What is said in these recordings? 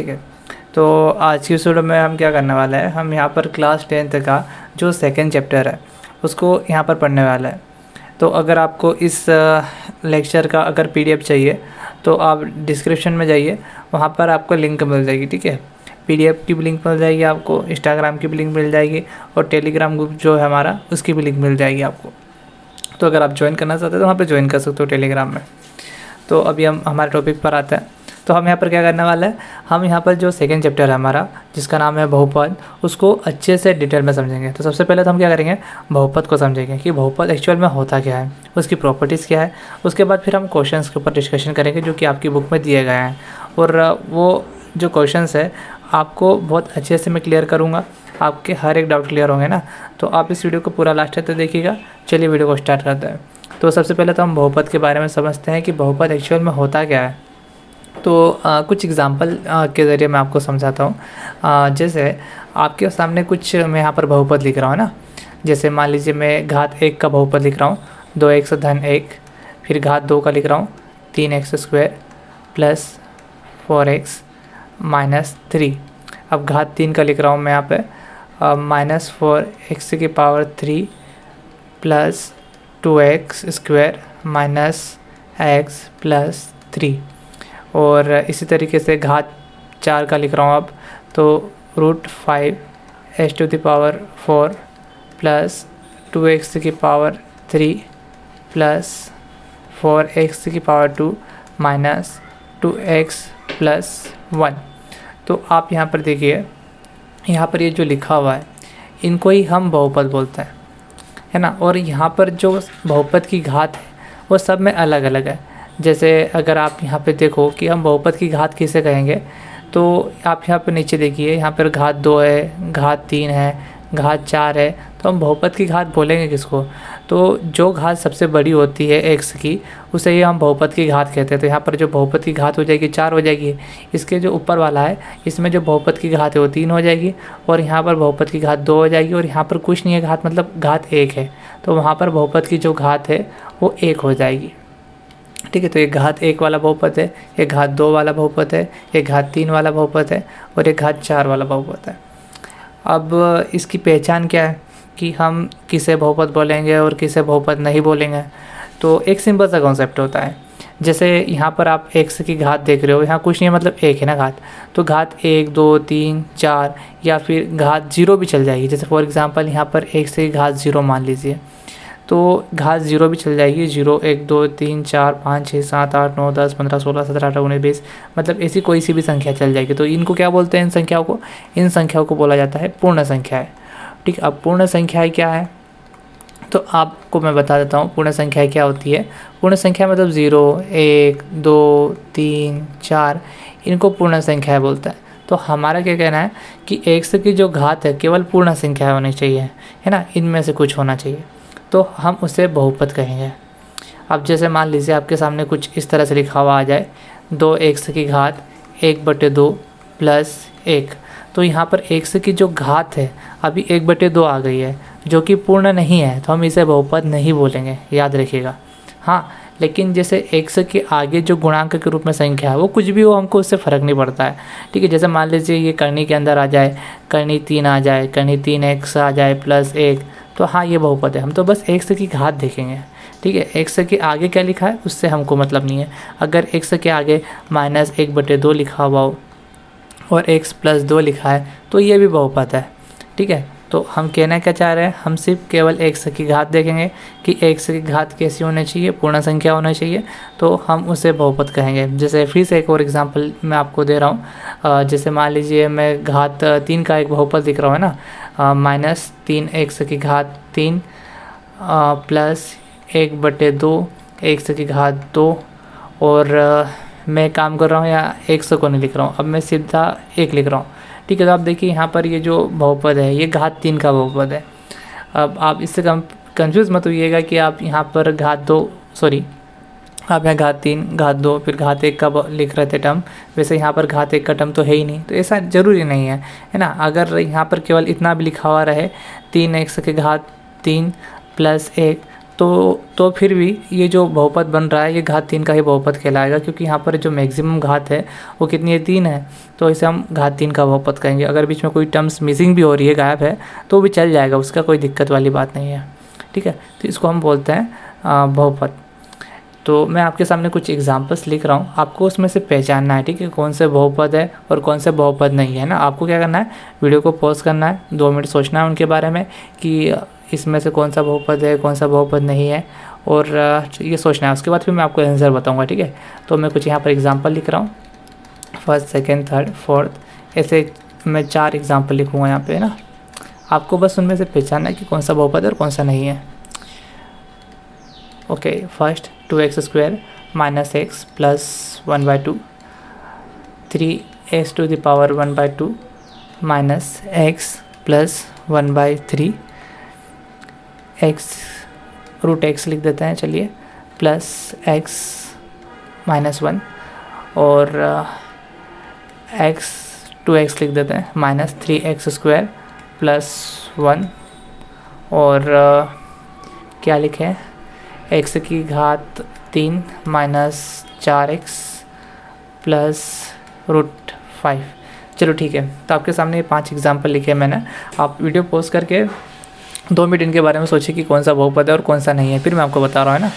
ठीक है। तो आज की स्टूडियो में हम क्या करने वाले हैं? हम यहाँ पर क्लास टेंथ का जो सेकेंड चैप्टर है, उसको यहाँ पर पढ़ने वाला है। तो अगर आपको इस लेक्चर का अगर पीडीएफ चाहिए तो आप डिस्क्रिप्शन में जाइए, वहाँ पर आपको लिंक मिल जाएगी, ठीक है? पीडीएफ की भी लिंक मिल जाएगी आपको इंस्टाग्राम की भी लिंक मिल जाएगी, और टेलीग्राम ग्रुप जो है हमारा, उसकी भी लिंक मिल जाएगी आपको। तो अगर आप ज्वाइन करना चाहते हैं तो वहाँ पर ज्वाइन कर सकते हो टेलीग्राम में। तो अभी हम, हमारे टॉपिक पर आते हैं। तो हम यहाँ पर क्या करने वाले हैं? हम यहाँ पर जो सेकेंड चैप्टर है हमारा, जिसका नाम है बहुपद, उसको अच्छे से डिटेल में समझेंगे। तो सबसे पहले तो हम क्या करेंगे? बहुपद को समझेंगे कि बहुपद एक्चुअल में होता क्या है, उसकी प्रॉपर्टीज़ क्या है। उसके बाद फिर हम क्वेश्चन के ऊपर डिस्कशन करेंगे, जो कि आपकी बुक में दिए गए हैं। और वो जो क्वेश्चन है, आपको बहुत अच्छे से मैं क्लियर करूँगा। आपके हर एक डाउट क्लियर होंगे ना? तो आप इस वीडियो को पूरा लास्ट तक देखिएगा। चलिए वीडियो को स्टार्ट करते हैं। तो सबसे पहले तो हम बहुपद के बारे में समझते हैं कि बहुपद एक्चुअल में होता क्या है। तो आ, कुछ एग्जांपल के ज़रिए मैं आपको समझाता हूँ। जैसे आपके सामने कुछ मैं यहाँ पर बहुपद लिख रहा हूँ ना। जैसे मान लीजिए मैं घात एक का बहुपद लिख रहा हूँ। दो एक सौ धन एक फिर घात दो का लिख रहा हूँ। तीन x square plus four x minus three. अब घात तीन का लिख रहा हूँ मैं यहाँ पे। माइनस फोर एक्स की power three plus two x square minus x plus three. और इसी तरीके से घात चार का लिख रहा हूँ अब तो root five h to the power four plus two x की power three plus four x की power two minus two x plus one तो आप यहाँ पर देखिए, यहाँ पर ये यह जो लिखा हुआ है, इनको ही हम बहुपद बोलते हैं, है ना? और यहाँ पर जो बहुपद की घात है, वो सब में अलग अलग है। जैसे अगर आप यहाँ पे देखो कि हम बहुपद की घात किसे कहेंगे तो आप यहाँ पे नीचे देखिए, यहाँ पर घात दो है, घात तीन है, घात चार है तो हम बहुपद की घात बोलेंगे किसको? तो जो घात सबसे बड़ी होती है एक्स की, उसे ही हम बहुपद की घात कहते हैं। तो यहाँ पर जो बहुपद की घात हो जाएगी, चार हो जाएगी, इसके जो ऊपर वाला है, इसमें जो बहुपद की घात है वो तीन हो जाएगी, और यहाँ पर बहुपद की घात दो हो जाएगी, और यहाँ पर कुछ नहीं है, घात मतलब घात एक है। तो वहाँ पर बहुपद की जो घात है, वो एक हो जाएगी। ठीक है तो एक घात एक वाला बहुपद है, एक घात दो वाला बहुपद है, एक घात तीन वाला बहुपद है और एक घात चार वाला बहुपद है। अब इसकी पहचान क्या है कि हम किसे बहुपद बोलेंगे और किसे बहुपद नहीं बोलेंगे? तो एक सिंपल सा कॉन्सेप्ट होता है। जैसे यहाँ पर आप एक्स की घात देख रहे हो, यहाँ कुछ नहीं है मतलब एक है ना घात। तो घात एक, दो, तीन, चार या फिर घात ज़ीरो भी चल जाएगी। जैसे फॉर एग्जांपल यहाँ पर एक से घात ज़ीरो मान लीजिए। तो घात ज़ीरो भी चल जाएगी। ज़ीरो, एक, दो, तीन, चार, पाँच छः सात, आठ, नौ, दस, पंद्रह, सोलह, सत्रह, अठारह, उन्नीस, बीस मतलब ऐसी कोई सी भी संख्या चल जाएगी। तो इनको क्या बोलते हैं इन संख्याओं को? इन संख्याओं को बोला जाता है पूर्ण संख्या है। ठीक, अब पूर्ण संख्याएँ क्या है? तो आपको मैं बता देता हूँ, पूर्ण संख्या क्या होती है? पूर्ण संख्या मतलब ज़ीरो, एक, दो, तीन, चार, इनको पूर्ण संख्या बोलता है। तो हमारा क्या कहना है कि एक से की जो घात है, केवल पूर्ण संख्या होनी चाहिए, है ना? इनमें से कुछ होना चाहिए। तो हम उसे बहुपद कहेंगे। अब जैसे मान लीजिए आपके सामने कुछ इस तरह से लिखा हुआ आ जाए, दो एक्स की घात, एक बटे दो प्लस एक। तो यहाँ पर एक्स की जो घात है, अभी एक बटे दो आ गई है, जो कि पूर्ण नहीं है तो हम इसे बहुपद नहीं बोलेंगे, याद रखिएगा। हाँ लेकिन जैसे एक्स के आगे जो गुणांक के रूप में संख्या है, वो कुछ भी हो, हमको उससे फ़र्क नहीं पड़ता है। ठीक है, जैसे मान लीजिए ये करनी के अंदर आ जाए करनी तीन आ जाए करनी तीन एक्स आ जाए, प्लस एक तो हाँ ये बहुपद है। हम तो बस एक्स की घात देखेंगे। ठीक है एक्स के आगे क्या लिखा है? उससे हमको मतलब नहीं है। अगर एक्स के आगे माइनस एक बटे दो लिखा हुआ हो और एक्स प्लस दो लिखा है तो ये भी बहुपद है। ठीक है तो हम कहना क्या चाह रहे हैं? हम सिर्फ़ केवल एक्स की घात देखेंगे कि एक्स की घात कैसी होनी चाहिए पूर्ण संख्या होना चाहिए। तो हम उसे बहुपद कहेंगे। जैसे फिर से एक और एग्जांपल मैं आपको दे रहा हूँ। जैसे मान लीजिए मैं घात तीन का एक बहुपद दिख रहा हूँ, है ना? माइनस तीन एक्स की घात तीन प्लस एक बटे दो एक्स की घात दो, और मैं काम कर रहा हूँ या एक सौ को नहीं लिख रहा हूँ, अब मैं सीधा एक लिख रहा हूँ। ठीक है तो आप देखिए, यहाँ पर ये जो बहुपद है, ये घात तीन का बहुपद है। अब आप इससे कम कन्फ्यूज़ मत होइएगा कि आप यहाँ पर घात दो सॉरी आप यहाँ घात तीन, घात दो, फिर घात एक का लिख रहे थे टर्म। वैसे यहाँ पर घात एक का टर्म तो है ही नहीं तो ऐसा ज़रूरी नहीं है है ना? अगर यहाँ पर केवल इतना भी लिखा हुआ रहे, तीन एक्स के घात तीन प्लस एक तो तो फिर भी ये जो बहुपद बन रहा है, ये घात तीन का ही बहुपद कहलाएगा, क्योंकि यहाँ पर जो मैक्सिमम घात है, वो कितनी है? तीन है। तो इसे हम घात तीन का बहुपद कहेंगे। अगर बीच में कोई टर्म्स मिसिंग भी हो रही है, गायब है तो भी चल जाएगा, उसका कोई दिक्कत वाली बात नहीं है। ठीक है? तो इसको हम बोलते हैं बहुपद। तो मैं आपके सामने कुछ एग्जांपल्स लिख रहा हूँ। आपको उसमें से पहचानना है, ठीक है? कौन से बहुपद है और कौन से बहुपद नहीं है ना? आपको क्या करना है? वीडियो को पॉज करना है। दो मिनट सोचना है उनके बारे में कि इसमें से कौन सा बहुपद है, कौन सा बहुपद नहीं है और ये सोचना है। उसके बाद फिर मैं आपको आंसर बताऊँगा, ठीक है? तो मैं कुछ यहाँ पर एग्ज़ाम्पल लिख रहा हूँ। फ़र्स्ट सेकेंड थर्ड फोर्थ ऐसे मैं चार एग्ज़ाम्पल लिखूँगा यहाँ पे ना? आपको बस उनमें से पहचानना है कि कौन सा बहुपद है और कौन सा नहीं है। Okay first two x square minus x plus one by two three x two the power one by two minus x plus one by three x root x लिख देते हैं चलिए। प्लस एक्स माइनस वन और x two x लिख देते हैं minus three x square plus one और uh, क्या लिखें एक्स की घात तीन माइनस चार एक्स प्लस रूट फाइव। चलो ठीक है तो आपके सामने ये पाँच एग्ज़ाम्पल लिखे मैंने। आप वीडियो पोस्ट करके दो मिनट इनके बारे में सोचिए कि कौन सा बहुपद है और कौन सा नहीं है, फिर मैं आपको बता रहा हूँ ना?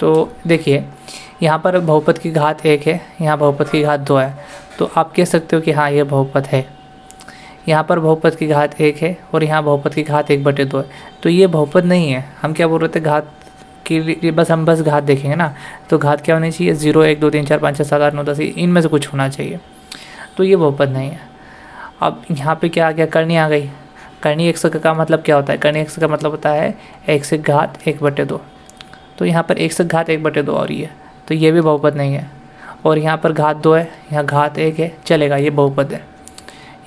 तो देखिए, यहाँ पर बहुपद की घात एक है, यहाँ बहुपद की घात दो है। तो आप कह सकते हो कि हाँ ये बहुपद है। यहाँ पर बहुपद की घात एक है और यहाँ बहुपद की घात एक बटे दो है। तो ये बहुपद नहीं है। हम क्या बोल रहे थे? घात की बस हम बस घात देखेंगे ना। तो घात क्या होनी चाहिए? ज़ीरो, एक, दो, तीन, चार, पाँच छः सात, आठ, नौ, दस इनमें से कुछ होना चाहिए। तो ये बहुपद नहीं है। अब यहाँ पे क्या आ गया? करनी आ गई। करनी एक सौ का मतलब क्या होता है? करनी एक सौ का मतलब होता है एक से घात एक बटे दो। तो यहाँ पर एक से घात एक बटे दो और ये तो ये भी बहुपद नहीं है। और यहाँ पर घात दो है। यहाँ घात एक है। चलेगा, ये बहुपद है।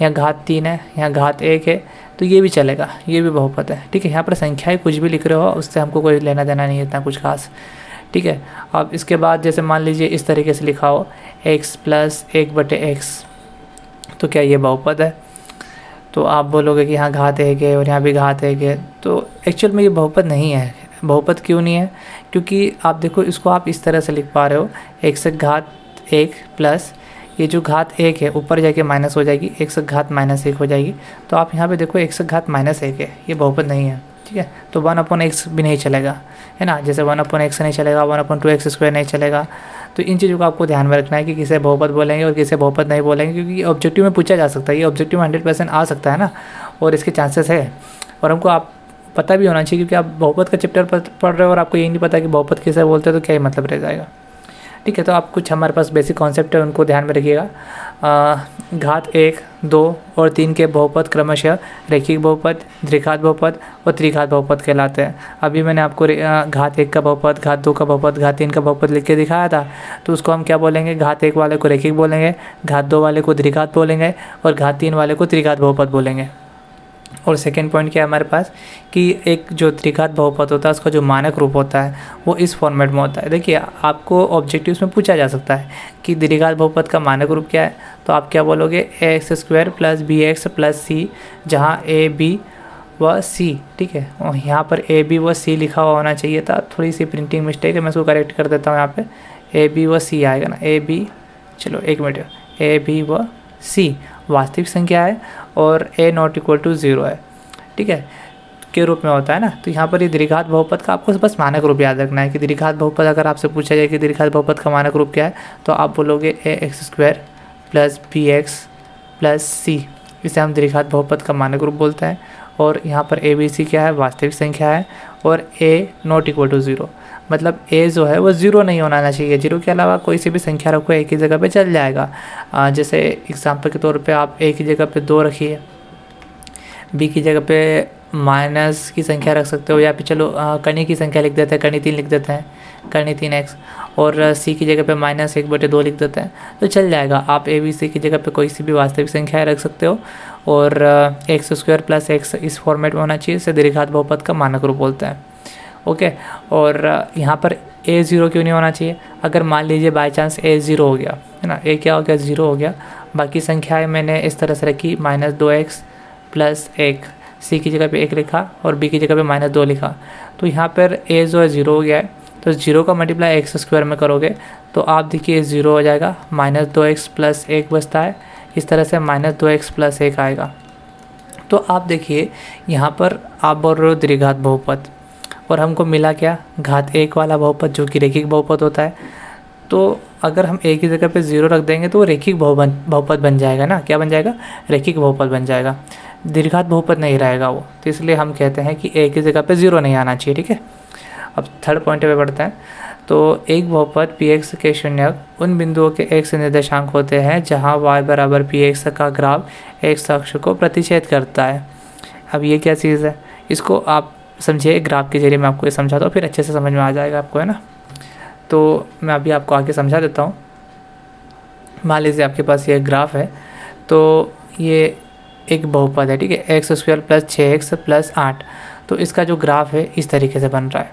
यहाँ घात तीन है यहाँ घात एक है तो ये भी चलेगा, ये भी बहुपद है, ठीक है? यहाँ पर संख्याएँ कुछ भी लिख रहे हो, उससे हमको कोई लेना देना नहीं है इतना कुछ खास, ठीक है? अब इसके बाद जैसे मान लीजिए इस तरीके से लिखा हो एक्स प्लस एक बटे एक्स तो क्या ये बहुपद है? तो आप बोलोगे कि यहाँ घात है और यहाँ भी घात है तो एक्चुअल में ये बहुपद नहीं है। बहुपद क्यों नहीं है? क्योंकि आप देखो, इसको आप इस तरह से लिख पा रहे हो एक से घात एक प्लस ये जो घात एक है, ऊपर जाके माइनस हो जाएगी, एक से घात माइनस एक हो जाएगी। तो आप यहाँ पे देखो, एक से घात माइनस एक है, ये बहुपद नहीं है, ठीक है? तो वन अपॉन एक्स भी नहीं चलेगा, है ना? जैसे वन अपॉन एक्स नहीं चलेगा one upon two x square नहीं चलेगा। तो इन चीज़ों को आपको ध्यान में रखना है कि किसे बहुपद बोलेंगे और किसे बहुपद नहीं बोलेंगे, क्योंकि ऑब्जेक्टिव में पूछा जा सकता है, ये ऑब्जेक्टिव हंड्रेड परसेंट आ सकता है ना? और इसके चांसेस है। और हमको आप, पता भी होना चाहिए, क्योंकि आप बहुपद का चैप्टर पढ़ रहे हो और आपको ये नहीं पता कि बहुपद किसे बोलते हैं तो क्या ही मतलब रह जाएगा। ठीक है तो आप कुछ हमारे पास बेसिक कॉन्सेप्ट है, उनको ध्यान में रखिएगा। घात एक, दो और तीन के बहुपद क्रमशः रेखिक बहुपद द्विघात बहुपद और त्रिघात बहुपद कहलाते हैं। अभी मैंने आपको घात एक का बहुपद, घात दो का बहुपद, घात तीन का बहुपद लिख के दिखाया था। तो उसको हम क्या बोलेंगे? घात एक वाले को रेखिक बोलेंगे, घात दो वाले को द्विघात बोलेंगे और घात तीन वाले को त्रिघात बहुपद बोलेंगे। और सेकेंड पॉइंट क्या है हमारे पास? कि एक जो त्रिघात बहुपद होता है, उसका जो मानक रूप होता है, वो इस फॉर्मेट में होता है। देखिए, आपको ऑब्जेक्टिव में पूछा जा सकता है कि द्विघात बहुपद का मानक रूप क्या है? तो आप क्या बोलोगे? A x square plus b x plus c जहाँ ए बी व सी ठीक है? और यहाँ पर ए बी व सी लिखा हुआ होना चाहिए था। थोड़ी सी प्रिंटिंग मिस्टेक है, मैं उसको करेक्ट कर देता हूँ यहाँ पर ए बी व सी आएगा ना? ए बी चलो एक मिनट। ए बी व सी वास्तविक संख्या है। और a not equal to zero है। ठीक है? के रूप में होता है ना? तो यहाँ पर ये दीर्घात बहुपद का आपको बस मानक रूप याद रखना है कि दीर्घात बहुपद अगर आपसे पूछा जाए कि दीर्घात बहुपद का मानक रूप क्या है तो आप बोलोगे a x square plus b x plus c इसे हम दीर्घात बहुपद का मानक रूप बोलते हैं। और यहाँ पर ए बी सी क्या है? वास्तविक संख्या है। और a not equal to zero मतलब ए जो है वो ज़ीरो नहीं होना चाहिए। ज़ीरो के अलावा कोई सी भी संख्या रखो, एक ही जगह पे चल जाएगा। जैसे एग्जांपल के तौर पे आप ए की जगह पे दो रखिए। बी की जगह पे माइनस की संख्या रख सकते हो या फिर चलो कणी की संख्या लिख देते हैं कणी तीन लिख देते हैं कणी तीन एक्स और सी की जगह पे माइनस एक बटे दो लिख देते हैं तो चल जाएगा। आप ए बी सी की जगह पे कोई सी भी वास्तविक संख्या रख सकते हो। और एक्स स्क्वायर प्लस एक्स इस फॉर्मेट में होना चाहिए, इसे दीर्घात बहुपद का मानक रूप बोलते हैं। ओके? और यहाँ पर ए ज़ीरो क्यों नहीं होना चाहिए? अगर मान लीजिए बाई चांस ए ज़ीरो हो गया, है ना? ए क्या हो गया? ज़ीरो हो गया। बाकी संख्याएँ मैंने इस तरह से रखी माइनस दो एक्स प्लस एक। सी की जगह पे एक लिखा और बी की जगह पे माइनस दो लिखा। तो यहाँ पर ए जो है ज़ीरो हो गया है। तो ज़ीरो का मल्टीप्लाई एक्स स्क्वायर में करोगे तो आप देखिए ज़ीरो हो जाएगा। माइनस दो एक्स प्लस एक बचता है। इस तरह से माइनस दो एक्स प्लस एक आएगा। तो आप देखिए, यहाँ पर आप बोल रहे हो द्विघात बहुपद। और हमको मिला क्या? घात एक वाला बहुपद, जो कि रेखिक बहुपद होता है। तो अगर हम एक ही जगह पे ज़ीरो रख देंगे तो वो रेखिक बहुपद बहुपद बन जाएगा ना? क्या बन जाएगा? रेखिक बहुपद बन जाएगा। दीर्घात बहुपद नहीं रहेगा वो। तो इसलिए हम कहते हैं कि एक ही जगह पे ज़ीरो नहीं आना चाहिए, ठीक है? अब थर्ड पॉइंट पे बढ़ते हैं। तो एक बहुपद पी एक्स के शून्य, उन बिंदुओं के एक्स निर्देशांक होते हैं, जहाँ वाई बराबर पी एक्स का ग्राफ एक्स अक्ष को प्रतिच्छेद करता है। अब ये क्या चीज़ है? इसको आप समझिए ग्राफ के ज़रिए मैं आपको ये समझाता हूँ, फिर अच्छे से समझ में आ जाएगा आपको, है ना? तो मैं अभी आपको आगे समझा देता हूँ। मान लीजिए आपके पास ये ग्राफ है तो ये एक बहुपद है, ठीक है? एक्स स्क्वायर प्लस छः एक्स प्लस आठ। तो इसका जो ग्राफ है, इस तरीके से बन रहा है।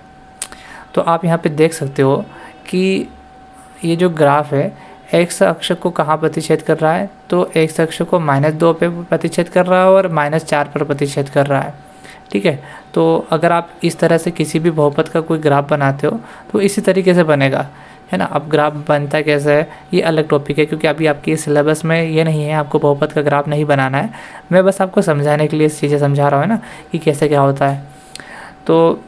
तो आप यहाँ पे देख सकते हो कि ये जो ग्राफ है, एक्स अक्ष को कहाँ प्रतिच्छेद कर रहा है? तो एक्स अक्ष को माइनस दो पे प्रतिच्छेद कर रहा है और माइनस चार पर प्रतिच्छेद कर रहा है। ठीक है? तो अगर आप इस तरह से किसी भी बहुपद का कोई ग्राफ बनाते हो तो इसी तरीके से बनेगा, है ना? अब ग्राफ बनता कैसे है? ये अलग टॉपिक है, क्योंकि अभी आपकी सिलेबस में ये नहीं है, आपको बहुपत का ग्राफ नहीं बनाना है। मैं बस आपको समझाने के लिए चीज़ें समझा रहा हूँ ना? कि कैसे क्या होता है। तो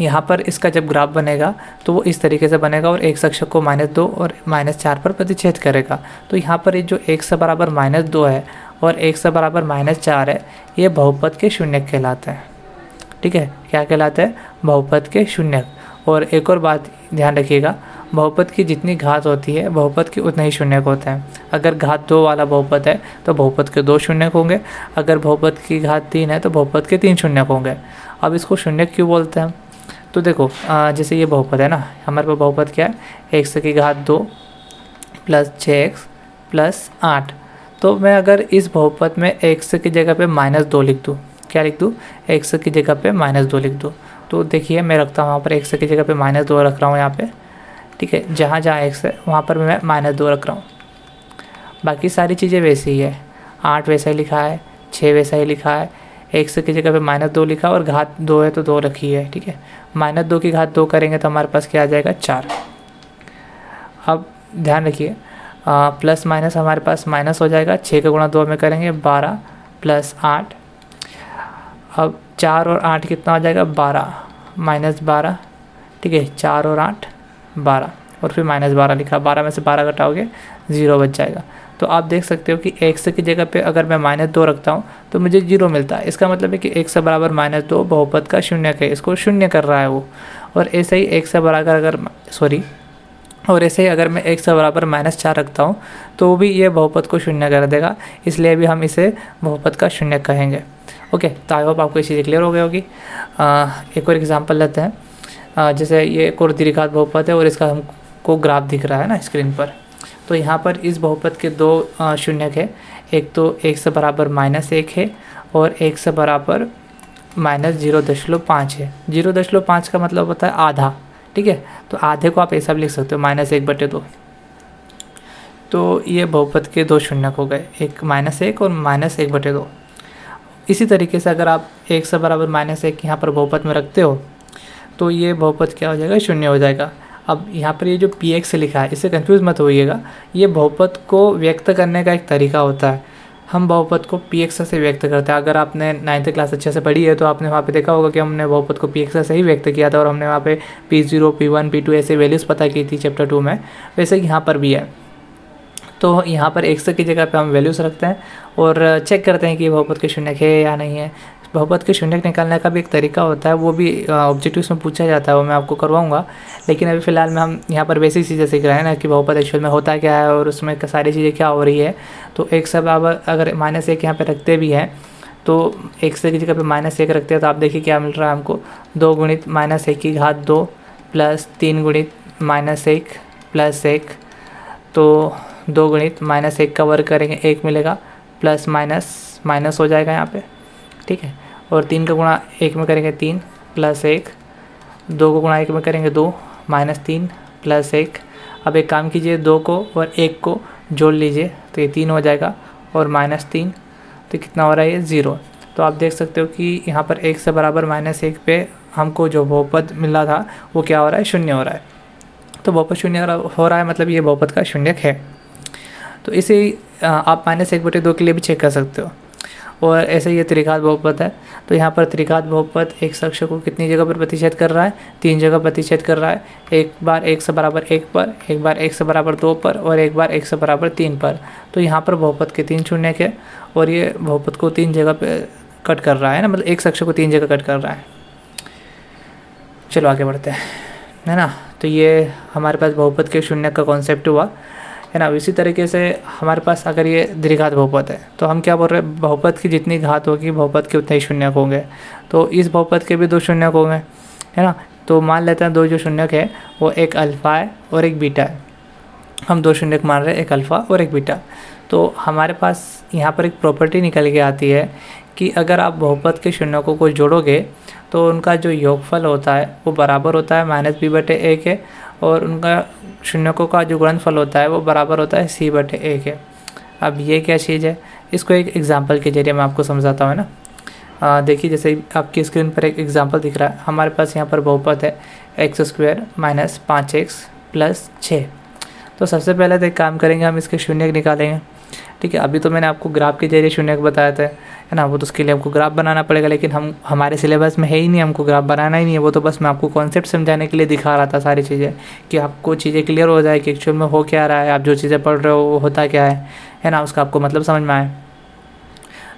यहाँ पर इसका जब ग्राफ बनेगा तो वो इस तरीके से बनेगा और एक शख्स को माइनस दो और माइनस चार पर प्रतिच्छेद करेगा। तो यहाँ पर ये जो एक से बराबर माइनस दो है और एक से बराबर माइनस चार है, ये बहुपद के शून्य कहलाते हैं। ठीक है, क्या कहलाते हैं? बहुपद के शून्य। और एक और बात ध्यान रखिएगा, बहुपद की जितनी घात होती है, बहुपद के उतने ही शून्य होते हैं। अगर घात दो वाला बहुपद है तो बहुपद के दो शून्य होंगे। अगर बहुपद की घात तीन है तो बहुपद के तीन शून्य होंगे। अब इसको शून्य क्यों बोलते हैं? तो देखो जैसे ये बहुपद है ना, हमारे पास बहुपद क्या है? एक्स की घात दो, प्लस छः एक्स, प्लस आठ। तो मैं अगर इस बहुपद में एक्स की जगह पे माइनस दो लिख दूँ, क्या लिख दूँ? एक्स की जगह पे माइनस दो लिख दूँ। तो देखिए, मैं रखता हूँ वहाँ पर एक्स की जगह पे माइनस दो रख रहा हूँ यहाँ पे, ठीक है? जहाँ जहाँ एक्स है, वहाँ पर मैं माइनस दो रख रहा हूँ। बाकी सारी चीज़ें वैसी ही है। आठ वैसा ही लिखा है छः वैसा ही लिखा है एक्स की जगह पे माइनस दो लिखा और घात दो है तो दो रखी है, ठीक है? माइनस दो की घात दो करेंगे तो हमारे पास क्या आ जाएगा? चार। अब ध्यान रखिए प्लस माइनस हमारे पास माइनस हो जाएगा। छः का गुणा दो में करेंगे बारह प्लस आठ। अब चार और आठ कितना हो जाएगा? बारह। माइनस बारह, ठीक है? चार और आठ, बारह। और फिर माइनस बारह लिखा। बारह में से बारह घटाओगे ज़ीरो बच जाएगा। तो आप देख सकते हो कि एक्स की जगह पे अगर मैं माइनस दो रखता हूँ तो मुझे ज़ीरो मिलता है। इसका मतलब है कि एक से बराबर माइनस दो बहुपद का शून्य है। इसको शून्य कर रहा है वो। और ऐसे ही एक से बराबर अगर सॉरी और ऐसे ही अगर मैं एक से बराबर माइनस चार रखता हूँ तो भी ये बहुपद को शून्य कर देगा। इसलिए भी हम इसे बहुपद का शून्य कहेंगे। ओके तो आई होप आपको ये चीज़ें क्लियर हो गई होगी। एक और एग्जांपल लेते हैं। जैसे ये एक और दीर्घात बहुपद है और इसका हमको ग्राफ दिख रहा है ना स्क्रीन पर। तो यहाँ पर इस बहुपद के दो शून्य है एक तो एक से बराबर माइनस एक है और एक से बराबर माइनस ज़ीरो दशमलव पाँच है। ज़ीरो दशमलव पाँच का मतलब होता है आधा। ठीक है? तो आधे को आप ऐसा भी लिख सकते हो, माइनस एक बटे दो। तो ये बहुपद के दो शून्य हो गए, एक माइनस एक और माइनस एक बटे दो। इसी तरीके से अगर आप एक से बराबर माइनस एक यहाँ पर बहुपद में रखते हो तो ये बहुपद क्या हो जाएगा? शून्य हो जाएगा। अब यहाँ पर ये जो पी एक्स लिखा है, इससे कन्फ्यूज़ मत होइएगा। ये बहुपद को व्यक्त करने का एक तरीका होता है। हम बहुपद को पी एक्सा से व्यक्त करते हैं। अगर आपने नाइन्थ क्लास अच्छे से पढ़ी है तो आपने वहाँ पे देखा होगा कि हमने बहुपद को पी एक्सा से ही व्यक्त किया था और हमने वहाँ पे p zero p one p two ऐसे वैल्यूज़ पता की थी चैप्टर टू में। वैसे यहाँ पर भी है। तो यहाँ पर एक्सा की जगह पर हम वैल्यूज़ रखते हैं और चेक करते हैं कि बहुपद के शून्य है या नहीं है। बहुपद के शून्य निकालने का भी एक तरीका होता है, वो भी ऑब्जेक्टिव्स में पूछा जाता है, वो मैं आपको करवाऊँगा। लेकिन अभी फ़िलहाल में हम यहाँ पर बेसिक चीज़ें सीख रहे हैं ना कि बहुपद एक्चुअल में होता क्या है और उसमें सारी चीज़ें क्या हो रही है। तो एक सब आप अगर माइनस एक यहाँ पर रखते भी हैं तो एक से जगह पर माइनस एक रखते हैं तो आप देखिए क्या मिल रहा है हमको। दो गुणित माइनस एक की घात दो प्लस तीन गुणित माइनस एक प्लस एक तो दो गुणित माइनस एक का वर्ग करेंगे, एक मिलेगा प्लस माइनस माइनस हो जाएगा यहाँ पे। ठीक है? और तीन का गुणा एक में करेंगे तीन प्लस एक। दो को गुणा एक में करेंगे दो माइनस तीन प्लस एक। अब एक काम कीजिए, दो को और एक को जोड़ लीजिए तो ये तीन हो जाएगा और माइनस तीन। तो कितना हो रहा है? ये ज़ीरो तो आप देख सकते हो कि यहाँ पर एक से बराबर माइनस एक पे हमको जो बहुपद मिला था, वो क्या हो रहा है? शून्य हो रहा है। तो बहुपद शून्य हो रहा, है मतलब ये बहुपद का शून्यक है। तो इसे आप माइनस एक बटे दो के लिए भी चेक कर सकते हो। और ऐसे ये त्रिघात बहुपद है। तो यहाँ पर त्रिघात बहुपद एक शख्स को कितनी जगह पर प्रतिशत कर रहा है? तीन जगह प्रतिशत कर रहा है। एक बार एक से बराबर एक पर, एक बार एक से बराबर दो पर और एक बार एक से बराबर तीन पर। तो यहाँ पर बहुपद के तीन शून्य के और ये बहुपद को तीन जगह पर कट कर रहा है ना? मतलब एक शख्स को तीन जगह कट कर रहा है। चलो आगे बढ़ते हैं। है ना? तो ये हमारे पास बहुपद के शून्य का कॉन्सेप्ट हुआ। है ना, इसी तरीके से हमारे पास अगर ये द्विघात बहुपद है तो हम क्या बोल रहे हैं, बहुपद की जितनी घात होगी, बहुपद के उतने ही शून्य होंगे। तो इस बहुपद के भी दो शून्य होंगे, है ना? तो मान लेते हैं दो जो शून्यक है, वो एक अल्फ़ा है और एक बीटा है। हम दो शून्यक मान रहे हैं, एक अल्फ़ा और एक बीटा। तो हमारे पास यहाँ पर एक प्रॉपर्टी निकल के आती है कि अगर आप बहुपद के शून्यकों को जोड़ोगे तो उनका जो योगफल होता है, वो बराबर होता है, माइनस बी बटे ए के और उनका शून्यकों का जो गुणनफल होता है वो बराबर होता है सी बटे ए के। अब ये क्या चीज़ है? इसको एक एग्जांपल के ज़रिए मैं आपको समझाता हूँ ना? देखिए, जैसे आपकी स्क्रीन पर एक एग्जांपल दिख रहा है। हमारे पास यहाँ पर बहुपद है एक्स स्क्वायर माइनस पाँच एक्स प्लस छः। तो सबसे पहले तो एक काम करेंगे, हम इसके शून्य निकालेंगे। ठीक है, अभी तो मैंने आपको ग्राफ के ज़रिए शून्य बताया था। है ना? वो तो उसके लिए आपको ग्राफ बनाना पड़ेगा, लेकिन हम, हमारे सिलेबस में है ही नहीं, हमको ग्राफ बनाना ही नहीं है। वो तो बस मैं आपको कॉन्सेप्ट समझाने के लिए दिखा रहा था सारी चीज़ें, कि आपको चीज़ें क्लियर हो जाए कि एक्चुअल में हो क्या रहा है, आप जो चीज़ें पढ़ रहे हो, वो होता क्या है है ना? उसका आपको मतलब समझ में आए।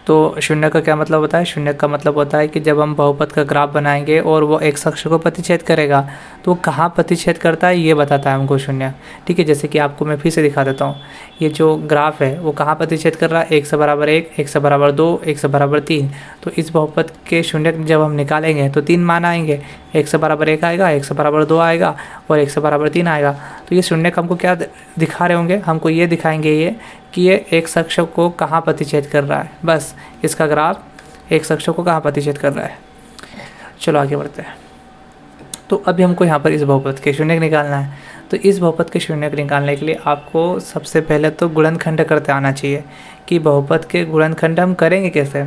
तो शून्य का क्या मतलब होता है? शून्य का मतलब होता है कि जब हम बहुपद का ग्राफ बनाएँगे और वो एक शख्स को प्रतिच्छेद करेगा तो वो कहाँ प्रतिच्छेद करता है? ये बताता है हमको शून्य। ठीक है, जैसे कि आपको मैं फिर से दिखा देता हूँ। ये जो ग्राफ है, वो कहाँ प्रतिच्छेद कर रहा है? एक से बराबर एक एक से बराबर दो, एक से बराबर तीन। तो इस बहुपद के शून्य जब हम निकालेंगे तो तीन मान आएँगे। एक से बराबर एक आएगा, एक से बराबर दो आएगा और एक से बराबर तीन आएगा। तो ये शून्य का हमको क्या दिखा रहे होंगे? हमको ये दिखाएँगे ये कि ये एक शख्स को कहाँ प्रतिच्छेद कर रहा है? बस इसका ग्राफ एक शख्स को कहाँ प्रतिच्छेद कर रहा है? चलो आगे बढ़ते हैं। तो अभी हमको यहाँ पर इस बहुपद के शून्य निकालना है। तो इस बहुपद के शून्य निकालने के लिए आपको सबसे पहले तो गुणनखंड करते आना चाहिए कि बहुपद के गुणनखंड हम करेंगे कैसे?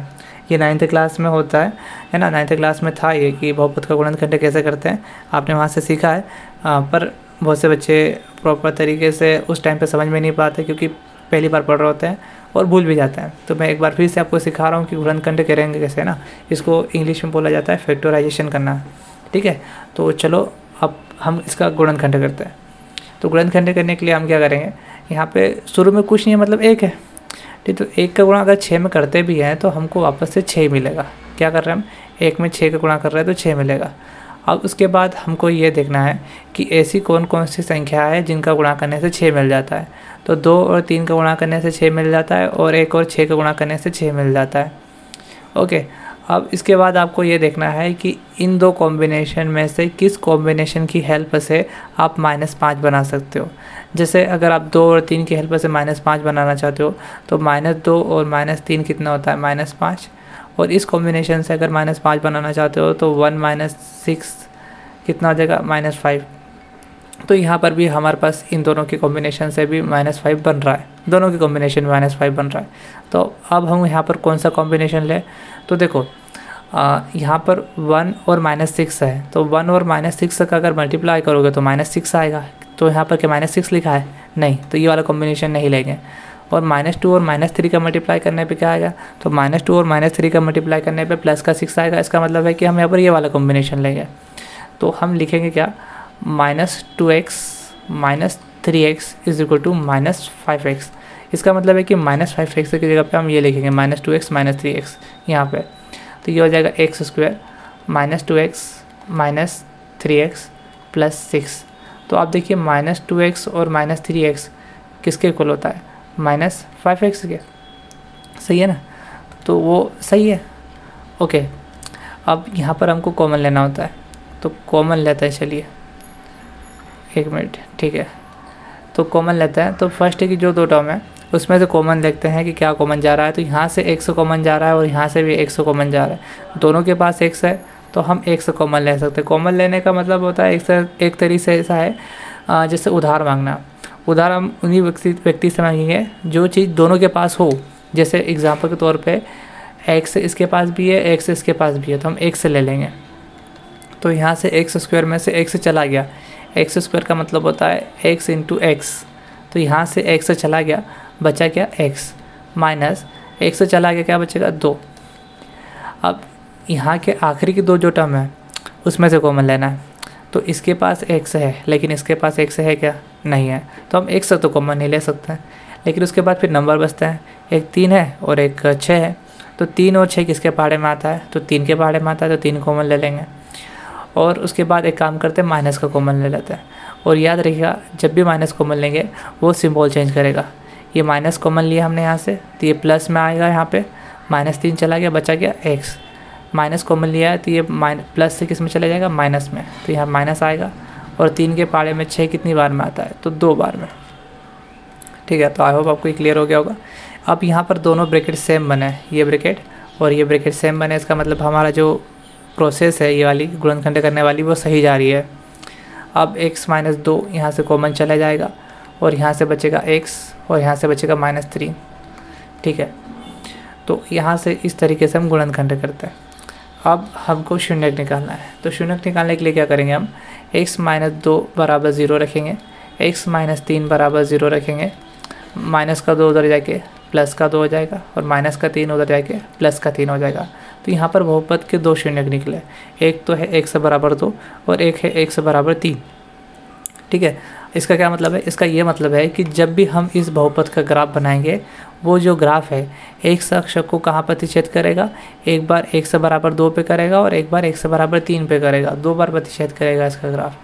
ये नाइन्थ क्लास में होता है है ना? नाइन्थ क्लास में था ये कि बहुपद का गुणनखंड कैसे करते हैं? आपने वहाँ से सीखा है आ, पर बहुत से बच्चे प्रॉपर तरीके से उस टाइम पे समझ में नहीं पाते क्योंकि पहली बार पढ़ रहे होते हैं और भूल भी जाते हैं। तो मैं एक बार फिर से आपको सिखा रहा हूँ कि गुणनखंड करेंगे कैसे ना, इसको इंग्लिश में बोला जाता है फैक्टराइजेशन करना। ठीक है? तो चलो, अब हम इसका गुणनखंड करते हैं। तो गुणनखंड करने के लिए हम क्या करेंगे? यहाँ पे शुरू में कुछ नहीं है मतलब एक है। ठीक तो एक का गुणा अगर छः में करते भी हैं तो हमको वापस से छः मिलेगा। क्या कर रहे हैं हम? एक में छः का गुणा कर रहे हैं तो छः मिलेगा। अब उसके बाद हमको ये देखना है कि ऐसी कौन कौन सी संख्या है जिनका गुणा करने से छः मिल जाता है। तो दो और तीन का गुणा करने से छः मिल जाता है और एक और छः का गुणा करने से छः मिल जाता है। ओके, अब इसके बाद आपको ये देखना है कि इन दो कॉम्बिनेशन में से किस कॉम्बिनेशन की हेल्प से आप माइनस पाँच बना सकते हो। जैसे अगर आप दो और तीन की हेल्प से माइनस पाँच बनाना चाहते हो तो माइनस दो और माइनस तीन कितना होता है? माइनस पाँच। और इस कॉम्बिनेशन से अगर माइनस पाँच बनाना चाहते हो तो वन माइनस सिक्स कितना हो जाएगा माइनस फाइव तो यहाँ पर भी हमारे पास इन दोनों के कॉम्बिनेशन से भी माइनस फाइव बन रहा है। दोनों के कॉम्बिनेशन में माइनस फाइव बन रहा है। तो अब हम यहाँ पर कौन सा कॉम्बिनेशन लें? तो देखो यहाँ पर वन और माइनस सिक्स है। तो वन और माइनस सिक्स का अगर मल्टीप्लाई करोगे तो माइनस सिक्स आएगा। तो यहाँ पर क्या माइनस सिक्स लिखा है? नहीं। तो ये वाला कॉम्बिनेशन नहीं लेंगे। और माइनस टू और माइनस थ्री का मल्टीप्लाई करने पे क्या आएगा? तो माइनस टू और माइनस थ्री का मल्टीप्लाई करने पे प्लस का सिक्स आएगा। इसका मतलब है कि हम यहाँ पर ये वाला कॉम्बिनेशन लेंगे। तो हम लिखेंगे क्या? Minus two x minus three x is equal to minus five x इसका मतलब है कि माइनस फाइव एक्स की जगह पे हम ये लिखेंगे minus two x minus three x यहाँ पर तो ये हो जाएगा x square minus two x minus three x plus six तो आप देखिए माइनस टू एक्स और माइनस थ्री एक्स किसके इक्वल होता है? माइनस फाइव एक्स के। सही है ना? तो वो सही है। ओके अब यहाँ पर हमको कॉमन लेना होता है। तो कॉमन लेता है, चलिए। एक मिनट ठीक है। तो कॉमन लेता है। तो फ़र्स्ट की जो दो टर्म है, उसमें से कॉमन देखते हैं कि क्या कॉमन जा रहा है। तो यहाँ से एक सौ कॉमन जा रहा है और यहाँ से भी एक सौ कॉमन जा रहा है। दोनों के पास एक है तो हम एक से कॉमन ले सकते हैं। कॉमन लेने का मतलब होता है, एक से, एक तरीके से ऐसा है जैसे उधार मांगना। उधार हम उन्हीं व्यक्ति व्यक्ति से मांगेंगे, जो चीज़ दोनों के पास हो। जैसे एग्ज़ाम्पल के तौर पर एक्स इसके पास भी है एक्स इसके पास भी है तो हम एक से ले लेंगे। तो यहाँ से एक्स स्क्वायर में से एक से चला गया। एक्स स्क्वायर का मतलब होता है एक्स इंटू एक्स तो यहाँ से एक्स से चला गया, बचा क्या? एक्स माइनस एक से चला गया, क्या बचेगा? दो। अब यहाँ के आखिरी की दो जो टर्म है, उसमें से कॉमन लेना है? तो इसके पास एक्स है, लेकिन इसके पास एक्स है क्या? नहीं है। तो हम एक से तो कॉमन नहीं ले सकते। हैं लेकिन उसके बाद फिर नंबर बचते हैं। एक तीन है और एक छः है। तो तीन और छः किसके पहाड़े में आता है? तो तीन के पहाड़े में आता है तो तीन कॉमन ले लेंगे। और उसके बाद एक काम करते हैं माइनस का कॉमन ले लेते हैं। और याद रखिएगा, जब भी माइनस कॉमन लेंगे, वो सिम्बॉल चेंज करेगा। ये माइनस कॉमन लिया हमने यहाँ से तो ये प्लस में आएगा यहाँ पे। माइनस तीन चला गया, बचा गया एक्स माइनस कॉमन लिया है तो ये माइन प्लस से किसमें चला जाएगा? माइनस में। तो यहाँ माइनस आएगा। और तीन के पाड़े में छः कितनी बार में आता है? तो दो बार में। ठीक है तो आई होप आपको ये क्लियर हो गया होगा। अब यहाँ पर दोनों ब्रैकेट सेम बने ये ब्रैकेट और ये ब्रैकेट सेम बने इसका मतलब हमारा जो प्रोसेस है, ये वाली गुणनखंड करने वाली, वो सही जा रही है। अब एक्स माइनस दो यहाँ से कॉमन चला जाएगा और यहाँ से बचेगा एक्स और यहाँ से बचेगा माइनस थ्री ठीक है? तो यहाँ से इस तरीके से हम गुणनखंड करते हैं। अब हमको शून्यक निकालना है। तो शून्यक निकालने के लिए क्या करेंगे हम? एक्स माइनस दो बराबर ज़ीरो रखेंगे। एक्स माइनस तीन बराबर ज़ीरो रखेंगे। माइनस का दो उधर जाके प्लस का दो हो जाएगा और माइनस का तीन उधर जाके प्लस का तीन हो जाएगा। तो यहाँ पर बहुपद के दो शून्यक निकले। एक तो है एक से बराबर दो और एक है एक से बराबर तीन। ठीक है? इसका क्या मतलब है? इसका ये मतलब है कि जब भी हम इस बहुपद का ग्राफ बनाएँगे, वो जो ग्राफ है, एक अक्ष को कहाँ प्रतिच्छेद करेगा? एक बार एक से बराबर दो पे करेगा और एक बार एक से बराबर तीन पे करेगा। दो बार प्रतिच्छेद करेगा इसका ग्राफ।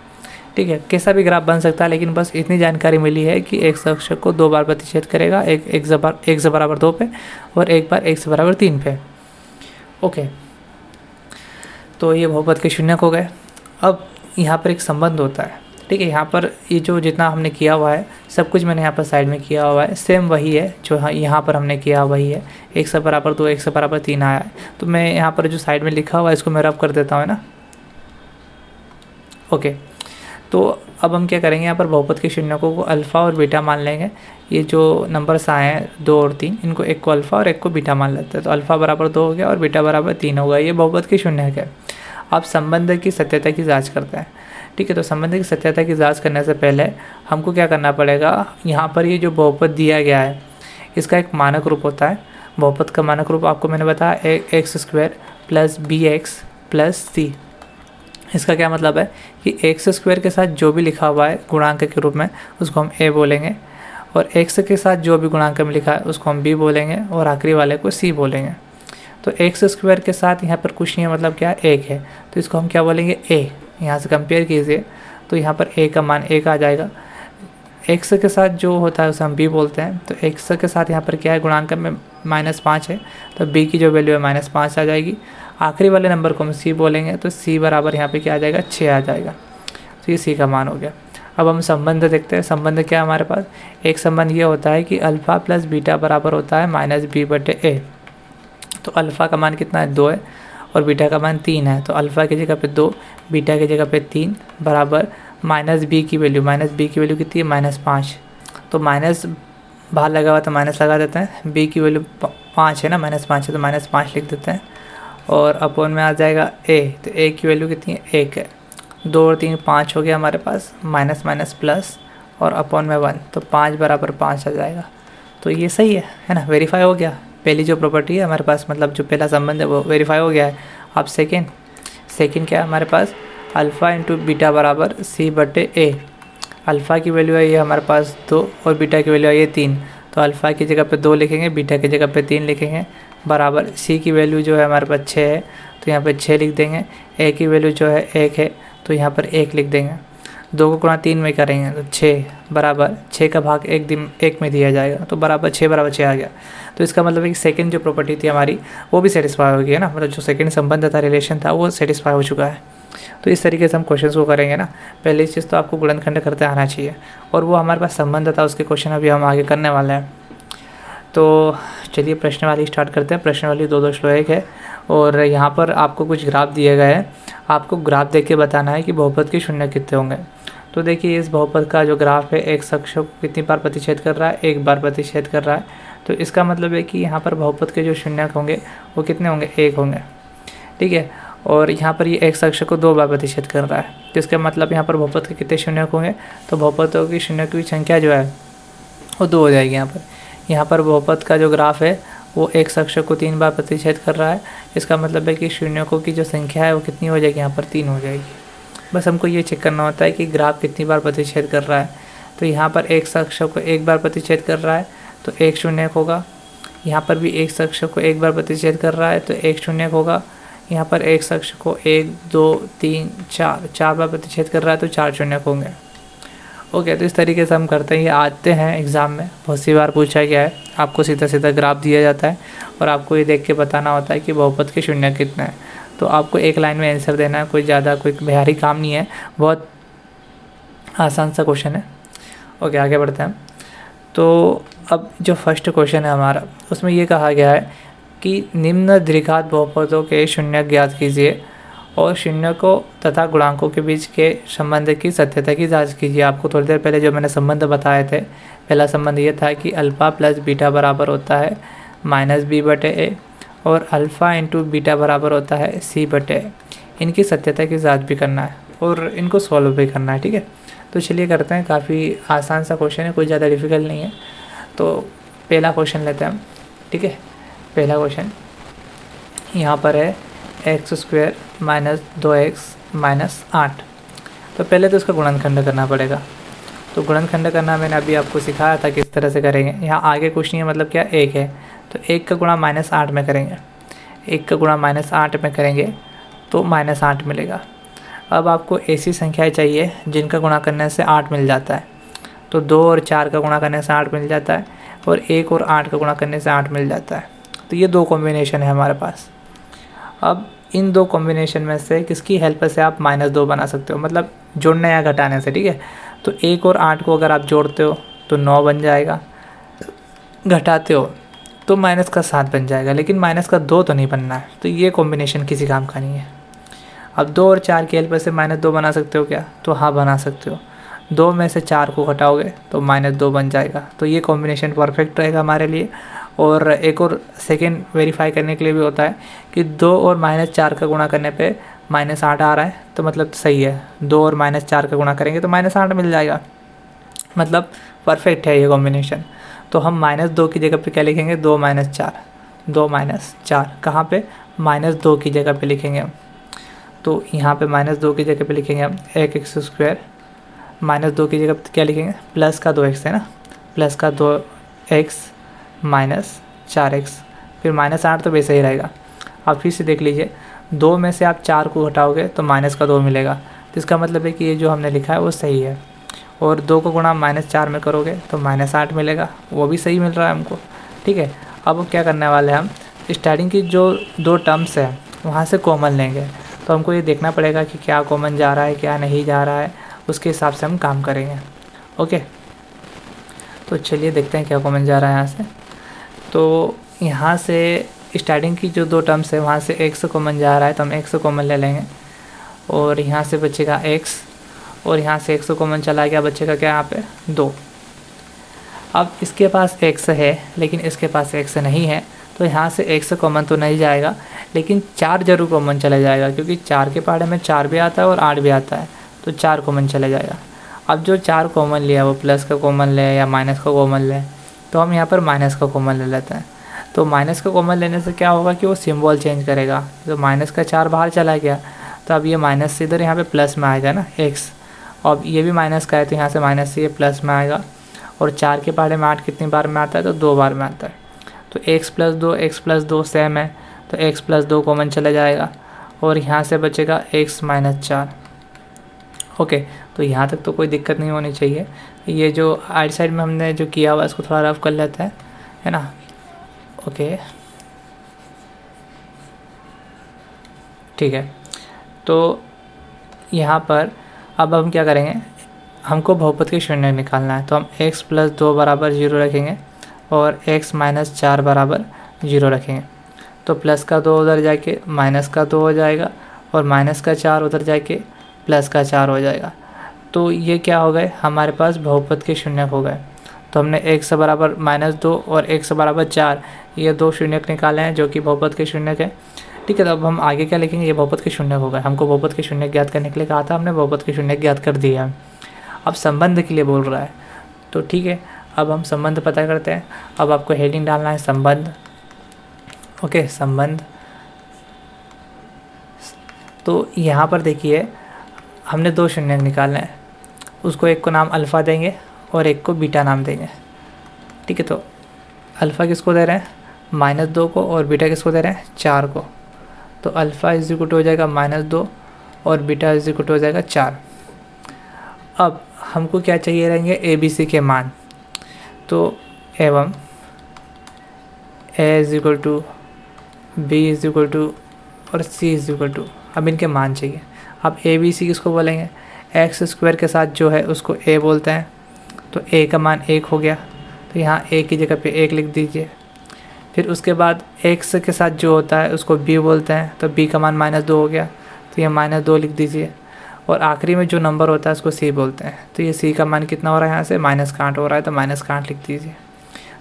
ठीक है? कैसा भी ग्राफ बन सकता है, लेकिन बस इतनी जानकारी मिली है कि एक अक्ष को दो बार प्रतिच्छेद करेगा, एक एक से एक से बराबर दो पे और एक बार एक से बराबर तीन पे। ओके। तो ये बहुपद के शून्य हो गए। अब यहाँ पर एक संबंध होता है। ठीक है, यहाँ पर ये जो जितना हमने किया हुआ है, सब कुछ मैंने यहाँ पर साइड में किया हुआ है। सेम वही है जो यहाँ पर हमने किया वही है। एक से बराबर दो, एक से बराबर तीन आया है। तो मैं यहाँ पर जो साइड में लिखा हुआ है, इसको मैं रब कर देता हूँ ना? ओके। तो अब हम क्या करेंगे, यहाँ पर बहुपद के शून्यकों को अल्फ़ा और बीटा मान लेंगे। ये जो नंबर्स आए हैं, दो और तीन, इनको एक को अल्फ़ा और एक को बीटा मान लेते हैं। तो अल्फ़ा बराबर दो हो गया और बीटा बराबर तीन हो गया। ये बहुपद के शून्य है अब संबंध की सत्यता की जाँच करते हैं। ठीक है तो संबंधित सत्यता की जाँच करने से पहले हमको क्या करना पड़ेगा? यहाँ पर ये जो बहुपद दिया गया है, इसका एक मानक रूप होता है। बहुपद का मानक रूप आपको मैंने बताया x square plus b x plus c इसका क्या मतलब है? कि एक्स स्क्वायर के साथ जो भी लिखा हुआ है गुणांक के रूप में, उसको हम ए बोलेंगे। और एक्स के साथ जो भी गुणांक में लिखा है, उसको हम बी बोलेंगे। और आखिरी वाले को सी बोलेंगे। तो एक्स स्क्वायर के साथ यहाँ पर कुछ नहीं है मतलब क्या? एक है। तो इसको हम क्या बोलेंगे? ए यहाँ से कंपेयर कीजिए तो यहाँ पर ए का मान एक आ जाएगा। एक्स के साथ जो होता है उसे हम बी बोलते हैं। तो एक्स के साथ यहाँ पर क्या है? गुणांक में माइनस पाँच है। तो बी की जो वैल्यू है माइनस पाँच आ जाएगी। आखिरी वाले नंबर को हम सी बोलेंगे तो सी बराबर यहाँ पे क्या आ जाएगा? छः आ जाएगा। तो ये सी का मान हो गया। अब हम संबंध देखते हैं। संबंध क्या है हमारे पास? एक संबंध ये होता है कि अल्फ़ा प्लस बीटा बराबर होता है माइनस बी बटे ए तो अल्फ़ा का मान कितना है? दो है। और बीटा का मान तीन है तो अल्फ़ा की जगह पे दो, बीटा की जगह पे तीन बराबर माइनस बी की वैल्यू, माइनस बी की वैल्यू कितनी है? माइनस पाँच। तो माइनस बाहर लगा हुआ तो माइनस लगा देते हैं, बी की वैल्यू पाँच है ना, माइनस पाँच है तो माइनस पाँच लिख देते हैं। और अपोन में आ जाएगा ए तो ए की वैल्यू कितनी है? एक है। दो और तीन, पाँच हो गया हमारे पास, माइनस माइनस प्लस और अपॉन में वन तो पाँच बराबर पाँच आ जाएगा। तो ये सही है है ना? वेरीफाई हो गया। पहली जो प्रॉपर्टी है, हमारे पास मतलब जो पहला संबंध है, वो वेरीफाई हो गया है। अब सेकेंड सेकेंड क्या है हमारे पास? अल्फ़ा इंटू बीटा बराबर सी बटे ए अल्फ़ा की वैल्यू आई है हमारे पास दो और बीटा की वैल्यू आई है तीन। तो अल्फ़ा की जगह पे दो लिखेंगे बीटा की जगह पे तीन लिखेंगे। बराबर सी की वैल्यू जो है हमारे पास छः है तो यहाँ पे छः लिख देंगे। ए की वैल्यू जो है एक है तो यहाँ पर एक लिख देंगे। दो को गुणा तीन में करेंगे तो छः बराबर छः का भाग एक दिन, एक में दिया जाएगा तो बराबर छः बराबर छः आ गया। तो इसका मतलब है कि सेकेंड जो प्रॉपर्टी थी हमारी, वो भी सेटिस्फाई हो गई, है ना? मतलब जो सेकेंड संबंध था रिलेशन था, वो सेटिस्फाई हो चुका है। तो इस तरीके से हम क्वेश्चन को करेंगे ना। पहली चीज़ तो आपको गुणनखंड करते आना चाहिए, और वो हमारे पास संबंध था, उसके क्वेश्चन अभी हम आगे करने वाले हैं। तो चलिए प्रश्न वाली स्टार्ट करते हैं। प्रश्न वाली दो दो श्लोक है, और यहाँ पर आपको कुछ ग्राफ दिए गए हैं। आपको ग्राफ देख के बताना है कि बहुपद के शून्य कितने होंगे। तो देखिए, इस बहुपद का जो ग्राफ है, एक शख्स को कितनी बार प्रतिच्छेद कर रहा है? एक बार प्रतिच्छेद कर रहा है। तो इसका मतलब है कि यहाँ पर बहुपद के जो शून्यक होंगे, वो कितने होंगे? एक होंगे। ठीक है? और यहाँ पर ये एक्स अक्ष को दो बार प्रतिशत कर रहा है। तो इसका मतलब यहाँ पर बहुपद के कितने शून्यक होंगे? तो बहुपदों की शून्य की संख्या जो है, वो दो हो जाएगी यहाँ पर। यहाँ पर बहुपद का जो ग्राफ है, वो एक अक्ष को तीन बार प्रतिशत कर रहा है। इसका मतलब है कि शून्यकों की जो संख्या है, वो कितनी हो जाएगी? यहाँ पर तीन हो जाएगी। बस हमको ये चेक करना होता है कि ग्राफ कितनी बार प्रतिच्छेद कर रहा है। तो यहाँ पर एक अक्ष को एक बार प्रतिच्छेद कर रहा है तो एक शून्य होगा। यहाँ पर भी एक अक्ष को एक बार प्रतिच्छेद कर रहा है तो एक शून्य होगा। यहाँ पर एक अक्ष को एक, दो, तीन, चार चार बार प्रतिच्छेद कर रहा है तो चार शून्य होंगे। ओके तो इस तरीके से हम करते हैं। ये आते हैं एग्ज़ाम में। बहुत सी बार पूछा गया है। आपको सीधा सीधा ग्राफ दिया जाता है और आपको ये देख के बताना होता है कि बहुपत के शून्य कितना है। तो आपको एक लाइन में आंसर देना है, कोई ज़्यादा कोई बिहारी काम नहीं है। बहुत आसान सा क्वेश्चन है। ओके आगे बढ़ते हैं। तो अब जो फ़र्स्ट क्वेश्चन है हमारा, उसमें ये कहा गया है कि निम्न द्विघात बहुपदों के शून्य ज्ञात कीजिए और शून्य को तथा गुणांकों के बीच के संबंध की सत्यता की जाँच कीजिए। आपको थोड़ी देर पहले जो मैंने संबंध बताए थे, पहला संबंध ये था कि अल्फ़ा प्लस बीटा बराबर होता है माइनस बी बटे ए और अल्फ़ा इंटू बीटा बराबर होता है सी बटे इनकी सत्यता की जाँच भी करना है और इनको सॉल्व भी करना है, ठीक है? तो चलिए करते हैं, काफ़ी आसान सा क्वेश्चन है, कोई ज़्यादा डिफ़िकल्ट नहीं है। तो पहला क्वेश्चन लेते हैं हम, ठीक है? पहला क्वेश्चन यहाँ पर है एक्स स्क्वेयर माइनस दो एक्स माइनस आठ। तो पहले तो इसका गुणनखंड करना पड़ेगा। तो गुणनखंड करना मैंने अभी आपको सिखाया था किस तरह से करेंगे। यहाँ आगे कुछ नहीं है मतलब क्या एक है। तो एक का गुणा माइनस आठ में करेंगे। एक का गुणा माइनस आठ में करेंगे तो माइनस आठ मिलेगा। अब आपको ऐसी संख्याएँ चाहिए जिनका गुणा करने से आठ मिल जाता है। तो दो और चार का गुणा करने से आठ मिल जाता है और एक और आठ का गुणा करने से आठ मिल जाता है। तो ये दो कॉम्बिनेशन है हमारे पास। अब इन दो कॉम्बिनेशन में से किसकी हेल्प से आप माइनस दो बना सकते हो? मतलब जोड़ने या घटाने से, ठीक है? तो एक और आठ को अगर आप जोड़ते हो तो नौ बन जाएगा। घटाते हो तो माइनस का सात बन जाएगा, लेकिन माइनस का दो तो नहीं बनना है। तो ये कॉम्बिनेशन किसी काम का नहीं है। अब दो और चार की हेल्प से माइनस दो बना सकते हो क्या? तो हाँ बना सकते हो। दो में से चार को घटाओगे तो माइनस दो बन जाएगा। तो ये कॉम्बिनेशन परफेक्ट रहेगा हमारे लिए। और एक और सेकेंड वेरीफाई करने के लिए भी होता है कि दो और माइनस चार का गुणा करने पे माइनस आठ आ रहा है तो मतलब सही है। दो और माइनस चार का गुणा करेंगे तो माइनस आठ मिल जाएगा। मतलब परफेक्ट है ये कॉम्बिनेशन तो हम माइनस दो की जगह पे क्या लिखेंगे? दो माइनस चार। दो माइनस चार। कहाँ पे? माइनस दो की जगह पे लिखेंगे हम। तो यहाँ पे माइनस दो की जगह पे लिखेंगे हम एक एक्स स्क्वायर। माइनस दो की जगह क्या लिखेंगे? प्लस का दो एक्स है ना? प्लस का दो एक्स माइनस चार एक्स। फिर माइनस आठ तो वैसे ही रहेगा। आप फिर से देख लीजिए। दो में से आप चार को घटाओगे तो माइनस का दो मिलेगा। तो इसका मतलब है कि ये जो हमने लिखा है वो सही है। और दो को गुणा माइनस चार में करोगे तो माइनस आठ मिलेगा। वो भी सही मिल रहा है हमको, ठीक है? अब क्या करने वाले हैं हम? स्टार्टिंग की जो दो टर्म्स हैं, वहाँ से कॉमन लेंगे। तो हमको ये देखना पड़ेगा कि क्या कॉमन जा रहा है, क्या नहीं जा रहा है। उसके हिसाब से हम काम करेंगे। ओके? तो चलिए देखते हैं क्या कॉमन जा रहा है यहाँ से। तो यहाँ से स्टार्टिंग की जो दो टर्म्स है, वहाँ से एक्स कॉमन जा रहा है तो हम एक्स कॉमन ले लेंगे। और यहाँ से बचेगा एक्स और यहाँ से एक्स कॉमन चला गया, बच्चे का क्या यहाँ पे? दो। अब इसके पास एक्स है, लेकिन इसके पास एक्स नहीं है तो यहाँ से एक्स कॉमन तो नहीं जाएगा, लेकिन चार ज़रूर कॉमन चला जाएगा, क्योंकि चार के पहाड़े में चार भी आता है और आठ भी आता है तो चार कॉमन चला जाएगा। अब जो चार कॉमन लिया, वो प्लस का कॉमन ले या माइनस का कॉमन ले तो हम यहाँ पर माइनस का कॉमन ले लेते हैं। तो माइनस का कॉमन लेने से क्या होगा कि वो सिम्बॉल चेंज करेगा तो माइनस का चार बाहर चला गया तो अब ये माइनस से इधर यहाँ पे प्लस में आएगा ना, एक्स। और ये भी माइनस का है तो यहाँ से माइनस से ये प्लस में आएगा। और चार के पहाड़े में आठ कितनी बार में आता है तो दो बार में आता है। तो एक्स प्लस दो एक्स प्लस दो सेम है तो एक्स प्लस दो कॉमन चला जाएगा। और यहाँ से बचेगा एक्स माइनस चार। ओके तो यहाँ तक तो कोई दिक्कत नहीं होनी चाहिए। ये जो आइट साइड में हमने जो किया हुआ इसको थोड़ा रफ कर लेते हैं, है ना? ओके ठीक है। तो यहाँ पर अब हम क्या करेंगे? हमको बहुपद के शून्य निकालना है तो हम x प्लस दो बराबर ज़ीरो रखेंगे और x माइनस चार बराबर ज़ीरो रखेंगे। तो प्लस का दो उधर जाके माइनस का दो हो जाएगा और माइनस का चार उधर जाके प्लस का चार हो जाएगा। तो ये क्या हो गए? हमारे पास बहुपद के शून्य हो गए। तो हमने एक से बराबर माइनस दो और एक से बराबर चार, ये दो शून्यक निकाले हैं जो कि बहुपद के शून्यक है ठीक है तो अब हम आगे क्या लिखेंगे? ये बहुपद के शून्य होगा हमको बहुपद के शून्य ज्ञात करने के लिए कहा था हमने, बहुपद के शून्य ज्ञात कर दिया। अब संबंध के लिए बोल रहा है। तो ठीक है, अब हम संबंध पता करते हैं। अब आपको हेडिंग डालना है, संबंध। ओके, संबंध। तो यहाँ पर देखिए, हमने दो शून्य निकालना है। उसको एक को नाम अल्फ़ा देंगे और एक को बीटा नाम देंगे। ठीक है तो अल्फ़ा किसको दे रहे हैं? माइनस दो को और बीटा किसको दे रहे हैं? चार को। तो अल्फ़ा इज़ इक्वल हो जाएगा माइनस दो और बीटा इज़ इक्वल हो जाएगा चार। अब हमको क्या चाहिए रहेंगे? ए बी सी के मान। तो एवं a is equal to b is equal to और सी इज़ इक्वल टू अब इनके मान चाहिए। अब ए बी सी किसको बोलेंगे? एक्स स्क्वायर के साथ जो है उसको ए बोलते हैं। तो ए का मान एक हो गया। तो यहाँ ए की जगह पे एक लिख दीजिए। फिर उसके बाद एक्स के साथ जो होता है, उसको बी बोलते हैं। तो बी का मान माइनस दो हो गया। तो ये माइनस दो लिख दीजिए। और आखिरी में जो नंबर होता है, उसको सी बोलते हैं। तो ये सी का मान कितना हो रहा है यहाँ से? माइनस कांट हो रहा है तो माइनस कांट लिख दीजिए।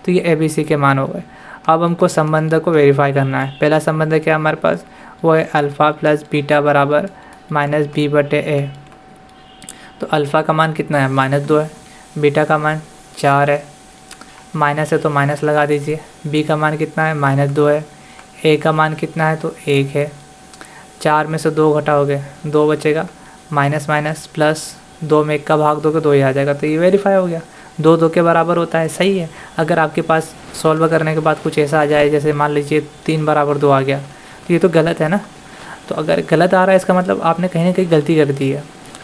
तो ये ए बी सी के मान हो गए। अब हमको संबंध को वेरीफाई करना है। पहला संबंध क्या हमारे पास? वो है अल्फ़ा प्लस बीटा बराबर माइनस बी बटे ए तो अल्फ़ा का मान कितना है? माइनस दो है। बीटा का मान चार है। माइनस है तो माइनस लगा दीजिए। बी का मान कितना है? माइनस दो है। ए का मान कितना है? तो एक है। चार में से दो घटाओगे, दो बचेगा। माइनस माइनस प्लस दो में एक का भाग दोगे, दो ही आ जाएगा। तो ये वेरीफाई हो गया। दो दो के बराबर होता है। सही है। अगर आपके पास सॉल्व करने के बाद कुछ ऐसा आ जाए, जैसे मान लीजिए तीन बराबर दो आ गया तो ये तो गलत है ना? तो अगर गलत आ रहा है, इसका मतलब आपने कहीं ना कहीं गलती कर दी है।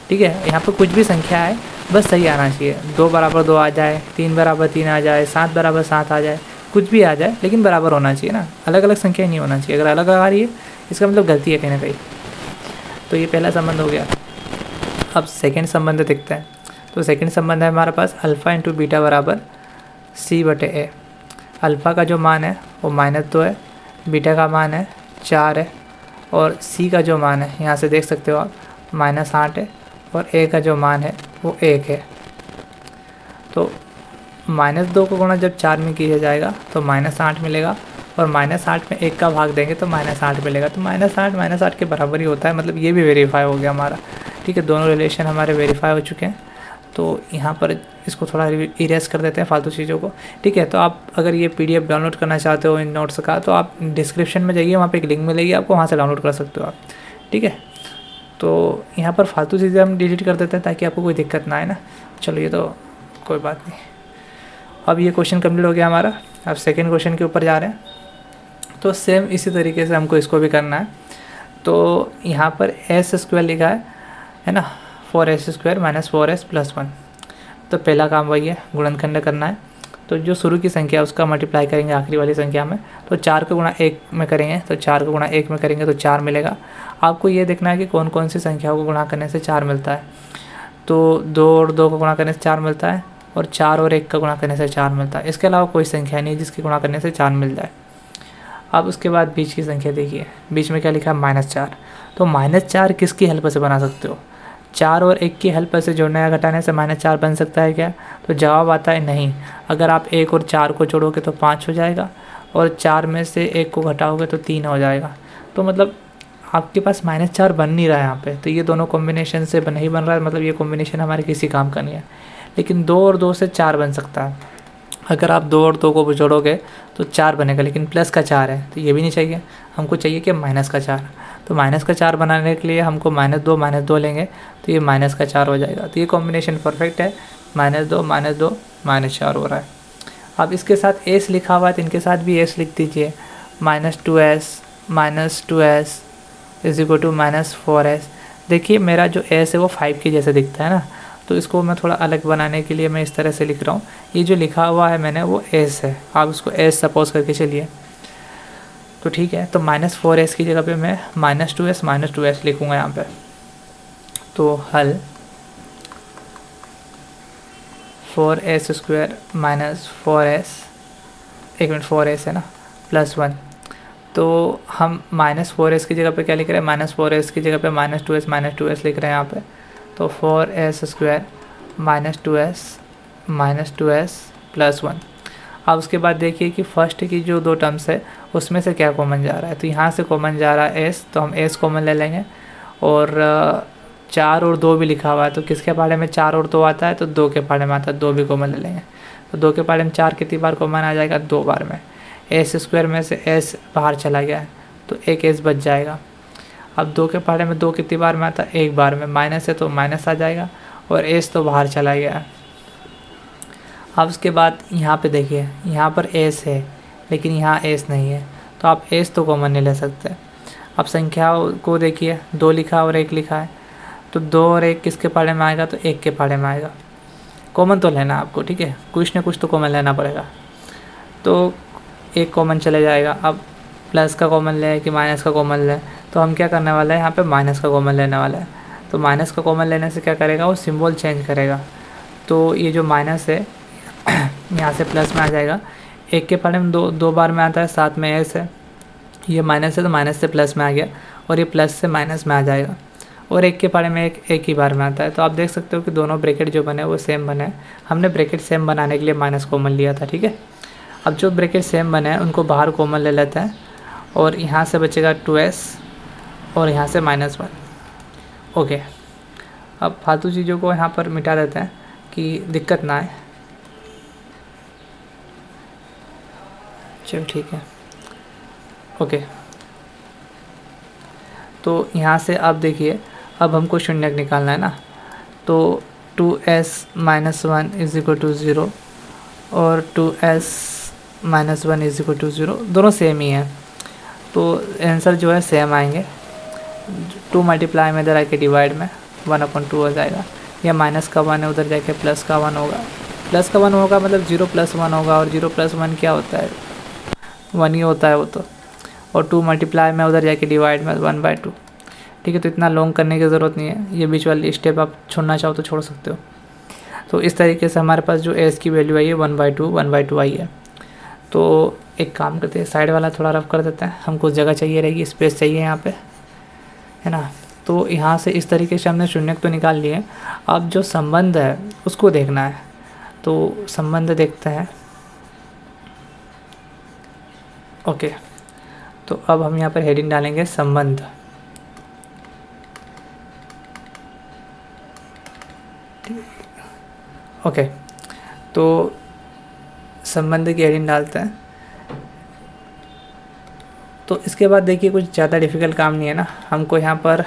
ठीक है? यहाँ पर कुछ भी संख्या है बस सही आना चाहिए। दो बराबर दो आ जाए, तीन बराबर तीन आ जाए, सात बराबर सात आ जाए, कुछ भी आ जाए, लेकिन बराबर होना चाहिए ना। अलग अलग संख्या नहीं होना चाहिए। अगर अलग आ रही है, इसका मतलब गलती है कहीं ना कहीं। तो ये पहला संबंध हो गया। अब सेकेंड संबंध देखते हैं। तो सेकेंड संबंध है हमारे पास अल्फ़ा इंटू बीटा बराबर सी बटे ए अल्फ़ा का जो मान है, वो माइनस दो है बीटा का मान है चार है, और सी का जो मान है, यहाँ से देख सकते हो आप माइनस आठ है। और ए का जो मान है, वो एक है। तो माइनस दो को गुणा जब चार में किया जाएगा तो माइनस आठ मिलेगा और माइनस आठ में एक का भाग देंगे तो माइनस आठ मिलेगा। तो माइनस आठ माइनस आठ के बराबर ही होता है मतलब ये भी वेरीफाई हो गया हमारा। ठीक है, दोनों रिलेशन हमारे वेरीफाई हो चुके हैं। तो यहाँ पर इसको थोड़ा इरेज कर देते हैं फालतू चीज़ों को। ठीक है तो आप अगर ये पीडीएफ डाउनलोड करना चाहते हो इन नोट्स का तो आप डिस्क्रिप्शन में जाइए, वहाँ पर एक लिंक मिलेगी, आपको वहाँ से डाउनलोड कर सकते हो आप। ठीक है तो यहाँ पर फालतू चीज़ें हम डिलीट कर देते हैं ताकि आपको कोई दिक्कत ना आए ना। चलो ये तो कोई बात नहीं। अब ये क्वेश्चन कंप्लीट हो गया हमारा। अब सेकेंड क्वेश्चन के ऊपर जा रहे हैं। तो सेम इसी तरीके से हमको इसको भी करना है। तो यहाँ पर एस स्क्वायर लिखा है है ना? Four s square minus four s plus one तो पहला काम वही है, गुणनखंड करना है। तो जो शुरू की संख्या उसका मल्टीप्लाई करेंगे, आखिरी वाली संख्या में। तो चार का गुणा एक में करेंगे तो चार का गुणा एक में करेंगे तो चार मिलेगा। आपको ये देखना है कि कौन कौन सी संख्याओं को गुणा करने से चार मिलता है। तो दो और दो को गुणा करने से चार मिलता है और चार और एक का गुणा करने से चार मिलता है। इसके अलावा कोई संख्या नहीं जिसकी गुणा करने से चार मिल जाए। अब उसके बाद बीच की संख्या देखिए। बीच में क्या लिखा? है माइनस चार। तो माइनस चार किसकी हेल्प से बना सकते हो? चार और एक की हेल्प से जोड़ने या घटाने से माइनस चार बन सकता है क्या? तो जवाब आता है नहीं। अगर आप एक और चार को जोड़ोगे तो पाँच हो जाएगा और चार में से एक को घटाओगे तो तीन हो जाएगा। तो मतलब आपके पास माइनस चार बन नहीं रहा है यहाँ पे तो ये दोनों कॉम्बिनेशन से नहीं बन रहा है मतलब ये कॉम्बिनेशन हमारे किसी काम का नहीं है। लेकिन दो और दो से चार बन सकता है। अगर आप दो और दो को जोड़ोगे तो चार बनेगा, लेकिन प्लस का चार है तो ये भी नहीं चाहिए। हमको चाहिए कि माइनस का चार। तो माइनस का चार बनाने के लिए हमको माइनस दो माइनस दो लेंगे तो ये माइनस का चार हो जाएगा। तो ये कॉम्बिनेशन परफेक्ट है। माइनस दो माइनस दो माइनस चार हो रहा है। अब इसके साथ एस लिखा हुआ है तो इनके साथ भी एस लिख दीजिए। Minus two s minus two s is equal to minus four s देखिए, मेरा जो एस है वो फाइव के जैसे दिखता है ना? तो इसको मैं थोड़ा अलग बनाने के लिए मैं इस तरह से लिख रहा हूँ। ये जो लिखा हुआ है मैंने वो एस है। आप उसको एस सपोज़ करके चलिए। तो ठीक है तो माइनस फोर एस की जगह पे मैं minus two s minus two s लिखूँगा यहाँ पे। तो हल four s square minus four s एक मिनट फोर एस है ना? प्लस वन तो हम माइनस फोर एस की जगह पे क्या लिख रहे हैं? माइनस फोर एस की जगह पे minus two s minus two s लिख रहे हैं यहाँ पे। तो four s square minus two s minus two s plus one अब उसके बाद देखिए कि फ़र्स्ट की जो दो टर्म्स है, उसमें से क्या कॉमन जा रहा है? तो यहाँ से कॉमन जा रहा है एस तो हम एस कॉमन ले लेंगे। और चार और दो भी लिखा हुआ है तो किसके पाड़े में चार और दो आता है? तो दो के पाड़े में आता है, दो भी कॉमन ले लेंगे। तो दो के पाड़े में चार कितनी बार कॉमन आ जाएगा? दो बार में। एस स्क्वायर में से एस बाहर चला गया है तो एक एस बच जाएगा। अब दो के पहाड़े में दो कितनी बार में आता है? एक बार में। माइनस है तो माइनस आ जाएगा और एस तो बाहर चला गया है। अब उसके बाद यहाँ पे देखिए, यहाँ पर एस है, लेकिन यहाँ एस नहीं है तो आप एस तो कॉमन नहीं ले सकते। अब संख्या को देखिए, दो लिखा और एक लिखा है तो दो और एक किसके पाड़े में आएगा? तो एक के पाड़े में आएगा। कॉमन तो लेना आपको, ठीक है? कुछ ना कुछ तो कॉमन लेना पड़ेगा। तो एक कॉमन चले जाएगा। अब प्लस का कॉमन लें, कि माइनस का कॉमन लें। तो हम क्या करने वाले हैं? यहाँ पे माइनस का कॉमन लेने वाला है। तो माइनस का कॉमन लेने से क्या करेगा? वो सिंबल चेंज करेगा। तो ये जो माइनस है, यहाँ से प्लस में आ जाएगा। एक के पढ़े में दो दो बार में आता है साथ में एस है। ये माइनस है तो माइनस से प्लस में आ गया। और ये प्लस से माइनस में आ जाएगा। और एक के पारे में एक एक ही बार में आता है। तो आप देख सकते हो कि दोनों ब्रैकेट जो बने, वो सेम बने। हमने ब्रैकेट सेम बनाने के लिए माइनस कॉमन लिया था, ठीक है? अब जो ब्रैकेट सेम बने हैं, उनको बाहर कॉमन ले लेते हैं और यहाँ से बचेगा टू एस और यहाँ से माइनस वन। ओके। अब फालतू चीज़ों को यहाँ पर मिटा देते हैं कि दिक्कत ना आए। चलो ठीक है। ओके। तो यहाँ से आप देखिए, अब हमको शून्य निकालना है ना? तो two s minus one is equal to zero और two s minus one is equal to zero दोनों सेम ही हैं। तो आंसर जो है सेम आएँगे। टू मल्टीप्लाई में इधर आके डिवाइड में वन अपन टू हो जाएगा। या माइनस का वन है, उधर जाके प्लस का वन होगा। प्लस का वन होगा मतलब ज़ीरो प्लस वन होगा और ज़ीरो प्लस वन क्या होता है? वन ही होता है वो तो। और टू मल्टीप्लाई में उधर जाके डिवाइड में वन बाई टू ठीक है तो इतना लॉन्ग करने की ज़रूरत नहीं है। ये बीच वाली स्टेप आप छोड़ना चाहो तो छोड़ सकते हो। तो इस तरीके से हमारे पास जो एस की वैल्यू आई है one by two one by two आई है। तो एक काम करते हैं साइड वाला थोड़ा रफ कर देते हैं। हमको जगह चाहिए रहेगी स्पेस चाहिए यहाँ पे, है ना? तो यहाँ से इस तरीके से हमने शून्य तो निकाल लिए अब जो संबंध है, उसको देखना है। तो संबंध देखते हैं। ओके। तो अब हम यहाँ पर हेडिंग डालेंगे संबंध। ओके। तो संबंध की हेडिंग डालते हैं। तो इसके बाद देखिए, कुछ ज़्यादा डिफ़िकल्ट काम नहीं है ना। हमको यहाँ पर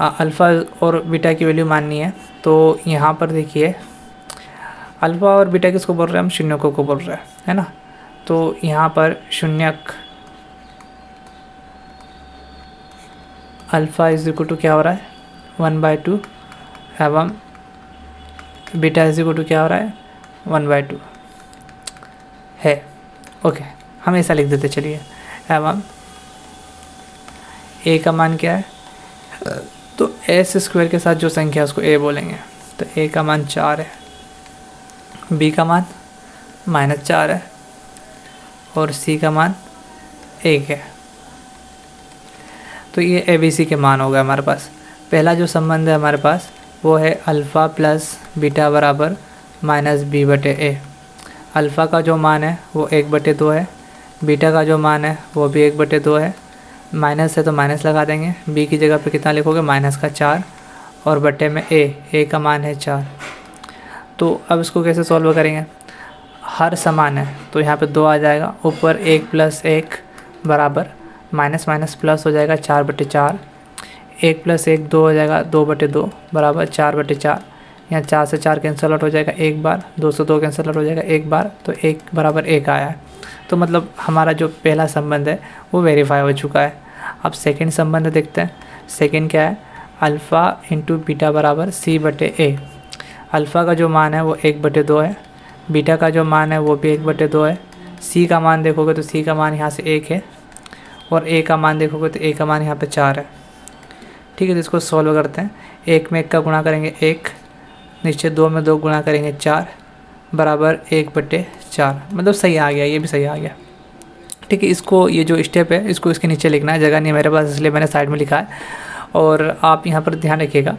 अल्फ़ा और बीटा की वैल्यू माननी है। तो यहाँ पर देखिए अल्फ़ा और बीटा किसको बोल रहे हैं? हम शून्यकों को बोल रहे हैं, है ना? तो यहाँ पर शून्यक अल्फ़ा इज़ इक्वल टू क्या हो रहा है? वन बाय टू एवं बीटा इज़ इक्वल टू क्या हो रहा है? वन बाय टू है। ओके हम ऐसा लिख देते, चलिए। एवं ए का मान क्या है? तो एस स्क्वायर के साथ जो संख्या उसको ए बोलेंगे। तो ए का मान चार है। बी का मान माइनस चार है। और सी का मान एक है। तो ये ए बी सी के मान हो गए हमारे पास। पहला जो संबंध है हमारे पास, वो है अल्फ़ा प्लस बीटा बराबर माइनस बी बटे ए अल्फ़ा का जो मान है, वो एक बटे दो है। बीटा का जो मान है, वो भी एक बटे दो है। माइनस है तो माइनस लगा देंगे। बी की जगह पे कितना लिखोगे? माइनस का चार। और बटे में ए ए का मान है चार। तो अब इसको कैसे सॉल्व करेंगे? हर समान है तो यहाँ पे दो आ जाएगा। ऊपर एक प्लस एक बराबर। माइनस माइनस प्लस हो जाएगा चार बटे चार। एक प्लस एक दो हो जाएगा, दो बटे दो बराबर चार बटे चार। यहाँ चार से चार कैंसल आउट हो जाएगा एक बार, दो से दो कैंसल आउट हो जाएगा एक बार तो एक बराबर एक आया है। तो मतलब हमारा जो पहला संबंध है, वो वेरीफाई हो चुका है। अब सेकेंड संबंध देखते हैं। सेकेंड क्या है? अल्फ़ा इंटू बीटा बराबर सी बटे ए अल्फ़ा का जो मान है, वो एक बटे दो है। बीटा का जो मान है, वो भी एक बटे दो है। सी का मान देखोगे तो सी का मान यहाँ से एक है और ए का मान देखोगे तो ए का मान यहाँ पे चार है। ठीक है तो इसको सॉल्व करते हैं। एक में एक का गुणा करेंगे एक। नीचे दो में दो गुणा करेंगे चार, बराबर एक बटे चार। मतलब सही आ गया, ये भी सही आ गया। ठीक है, इसको, ये जो स्टेप है, इसको इसके नीचे लिखना है। जगह नहीं मेरे पास, इसलिए मैंने साइड में लिखा है। और आप यहाँ पर ध्यान रखिएगा,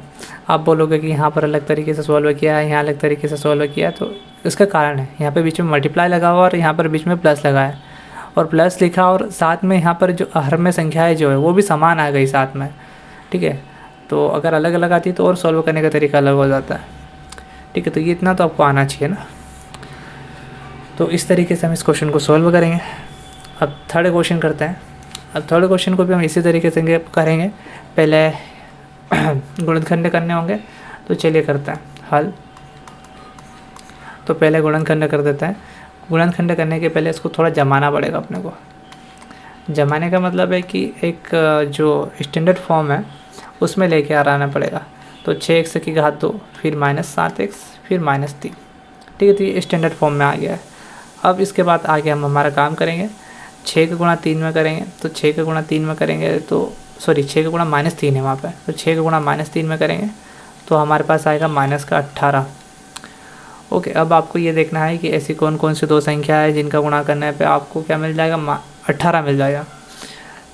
आप बोलोगे कि यहाँ पर अलग तरीके से सॉल्व किया है, यहाँ अलग तरीके से सॉल्व किया है तो इसका कारण है। यहाँ पर बीच में मल्टीप्लाई लगा हुआ और यहाँ पर बीच में प्लस लगा है। और प्लस लिखा और साथ में यहाँ पर जो हर में संख्याएँ जो है, वो भी समान आ गई साथ में। ठीक है तो अगर अलग अलग आती तो और सॉल्व करने का तरीका अलग हो जाता है। ठीक है तो ये इतना तो आपको आना चाहिए ना। तो इस तरीके से हम इस क्वेश्चन को सॉल्व करेंगे। अब थर्ड क्वेश्चन करते हैं। अब थर्ड क्वेश्चन को भी हम इसी तरीके से करेंगे पहले गुणनखंड करने होंगे तो चलिए करते हैं। हल। तो पहले गुणनखंड कर देते हैं। गुणनखंड करने के पहले इसको थोड़ा जमाना पड़ेगा अपने को। जमाने का मतलब है कि एक, जो स्टैंडर्ड फॉर्म है, उसमें लेके आ आना पड़ेगा। तो छः एक्स की घात दो, फिर माइनस सात एक्स, फिर माइनस तीन। ठीक है तो ये स्टैंडर्ड फॉर्म में आ गया है। अब इसके बाद आगे हम हमारा काम करेंगे। छः का गुणा तीन में करेंगे तो छः का गुणा तीन में करेंगे तो सॉरी छः का गुणा माइनस तीन है वहाँ पर तो छः का गुणा माइनस तीन में करेंगे तो हमारे पास आएगा माइनस का अट्ठारह। ओके, अब आपको ये देखना है कि ऐसी कौन कौन सी दो संख्या है जिनका गुणा करने पे आपको क्या मिल जाएगा? अट्ठारह मिल जाएगा।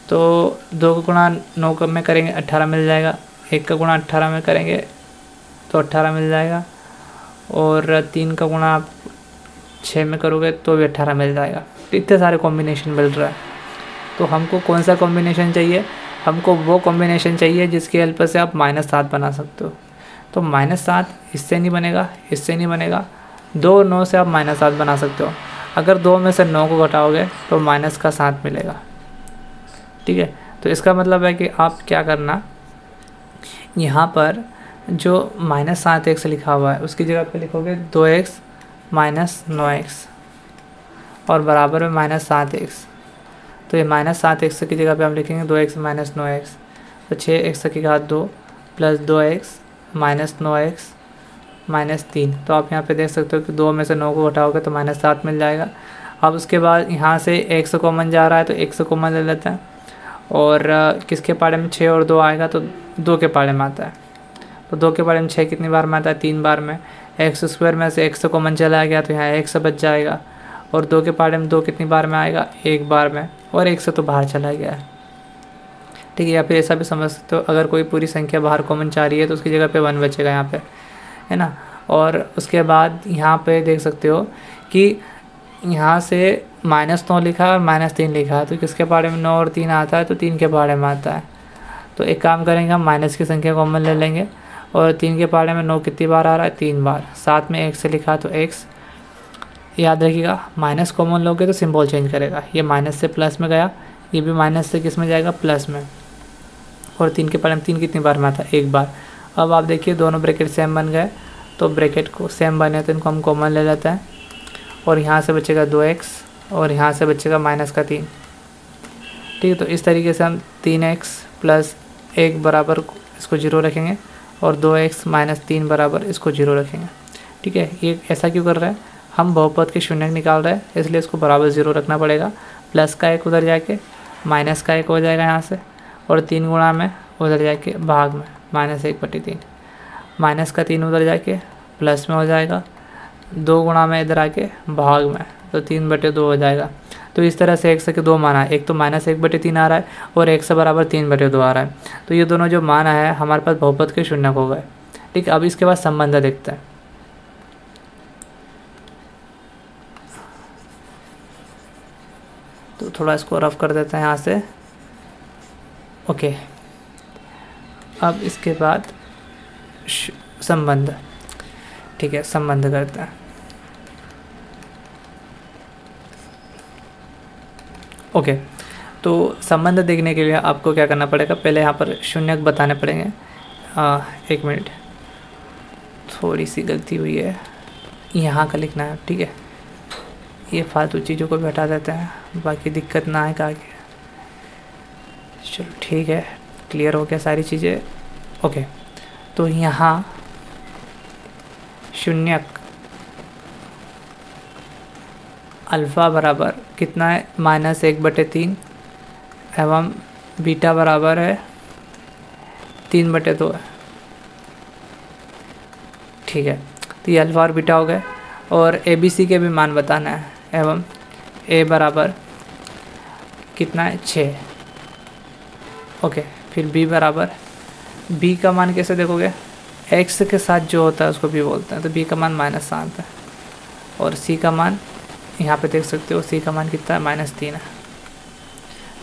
तो दो का गुणा नौ में करेंगे? अट्ठारह मिल जाएगा। एक का गुणा अट्ठारह में करेंगे तो अट्ठारह मिल जाएगा। और तीन का गुणा आप छः में करोगे तो भी अट्ठारह मिल जाएगा। तो इतने सारे कॉम्बिनेशन मिल रहा है। तो हमको कौन सा कॉम्बिनेशन चाहिए? हमको वो कॉम्बिनेशन चाहिए जिसकी हेल्प से आप माइनस सात बना सकते हो। तो माइनस सात इससे नहीं बनेगा, इससे नहीं बनेगा। दो नौ से आप माइनस सात बना सकते हो। अगर दो में से नौ को घटाओगे तो माइनस का सात मिलेगा। ठीक है? तो इसका मतलब है कि आप क्या करना यहाँ पर जो माइनस सात एक्स लिखा हुआ है, उसकी जगह पे लिखोगे दो एक्स माइनस नौ एक्स और बराबर में माइनस सात एक्स। तो ये माइनस सात एक्स की जगह पे हम लिखेंगे दो एक्स माइनस नौ एक्स। तो छः एक्स की घात दो प्लस दो एक्स माइनस नौ एक्स माइनस तीन। तो आप यहाँ पे देख सकते हो कि दो में से नौ को घटाओगे तो माइनस सात मिल जाएगा। अब उसके बाद यहाँ से एक सौ कॉमन जा रहा है तो एक सौ कॉमन ले लेते हैं। और किसके पाड़े में छः और दो आएगा तो दो के पाड़े में आता है। तो दो के पाड़े में छः कितनी बार में आता है? तीन बार में। एक्स स्क्वायर में से एक सौ कॉमन चला गया तो यहाँ एक सौ बच जाएगा। और दो के पाड़े में दो कितनी बार में आएगा? एक बार में। और एक से तो बाहर चला गया है। ठीक है, या फिर ऐसा भी समझ सकते हो, अगर कोई पूरी संख्या बाहर कॉमन चाह रही है तो उसकी जगह पे वन बचेगा यहाँ पे। है ना? और उसके बाद यहाँ पे देख सकते हो कि यहाँ से माइनस नौ लिखा है और माइनस तीन लिखा है तो किसके बारे में नौ और तीन आता है तो तीन के बारे में आता है। तो एक काम करेंगे, हम माइनस की संख्या कॉमन ले लेंगे और तीन के पाड़े में नौ कितनी बार आ रहा है? तीन बार। साथ में एक से लिखा तो एक्स याद रखिएगा, माइनस कॉमन लोगे तो सिंबल चेंज करेगा। ये माइनस से प्लस में गया, ये भी माइनस से किसमें जाएगा? प्लस में। और तीन के पाड़े में तीन कितनी बार में आता एक बार। अब आप देखिए, दोनों ब्रैकेट सेम बन गए तो ब्रैकेट को सेम बने तो इनको हम कॉमन ले लेते हैं। और यहाँ से बचेगा दो एक्स। और यहाँ से बचेगा माइनस का तीन। ठीक है तो इस तरीके से हम तीन एक्स प्लस एक बराबर इसको ज़ीरो रखेंगे और दो एक्स माइनस तीन बराबर इसको ज़ीरो रखेंगे। ठीक है, ये ऐसा क्यों कर रहा है? हम बहुपद के शून्य निकाल रहे हैं, इसलिए इसको बराबर ज़ीरो रखना पड़ेगा। प्लस का एक उधर जाके, माइनस का एक हो जाएगा यहाँ से, और तीन गुणा में उधर जाके भाग में, माइनस एक बटी तीन। माइनस का तीन उधर जाके, प्लस में हो जाएगा, दो गुणा में इधर आके भाग में। तो तीन बटे दो हो जाएगा। तो इस तरह से एक से दो माना है। एक तो माइनस एक बटे तीन आ रहा है और एक से बराबर तीन बटे दो आ रहा है। तो ये दोनों जो माना है, हमारे पास बहुपद के शून्य हो गए। ठीक, अब इसके बाद संबंध देखते हैं। तो थोड़ा इसको रफ कर देते हैं यहाँ से। ओके। अब इसके बाद संबंध। ठीक है, संबंध करते हैं। ओके तो संबंध देखने के लिए आपको क्या करना पड़ेगा? पहले यहाँ पर शून्य बताने पड़ेंगे। आ, एक मिनट। थोड़ी सी गलती हुई है। यहाँ का लिखना है ठीक है? ये फालतू चीज़ों को भी हटा देते हैं। बाकी दिक्कत ना आए आगे। चलो ठीक है। क्लियर हो गया सारी चीज़ें। ओके तो यहाँ शून्यक अल्फ़ा बराबर कितना है? माइनस एक बटे तीन एवं बीटा बराबर है तीन बटे दो है। ठीक है तो ये अल्फ़ा और बीटा हो गए। और ए बी सी के भी मान बताना है एवं ए बराबर कितना है? छः। ओके, फिर बी बराबर बी का मान कैसे देखोगे? एक्स के साथ जो होता है उसको बी बोलते हैं तो बी का मान माइनस सात है। और सी का मान यहाँ पे देख सकते हो सी का मान कितना है? माइनस तीन है।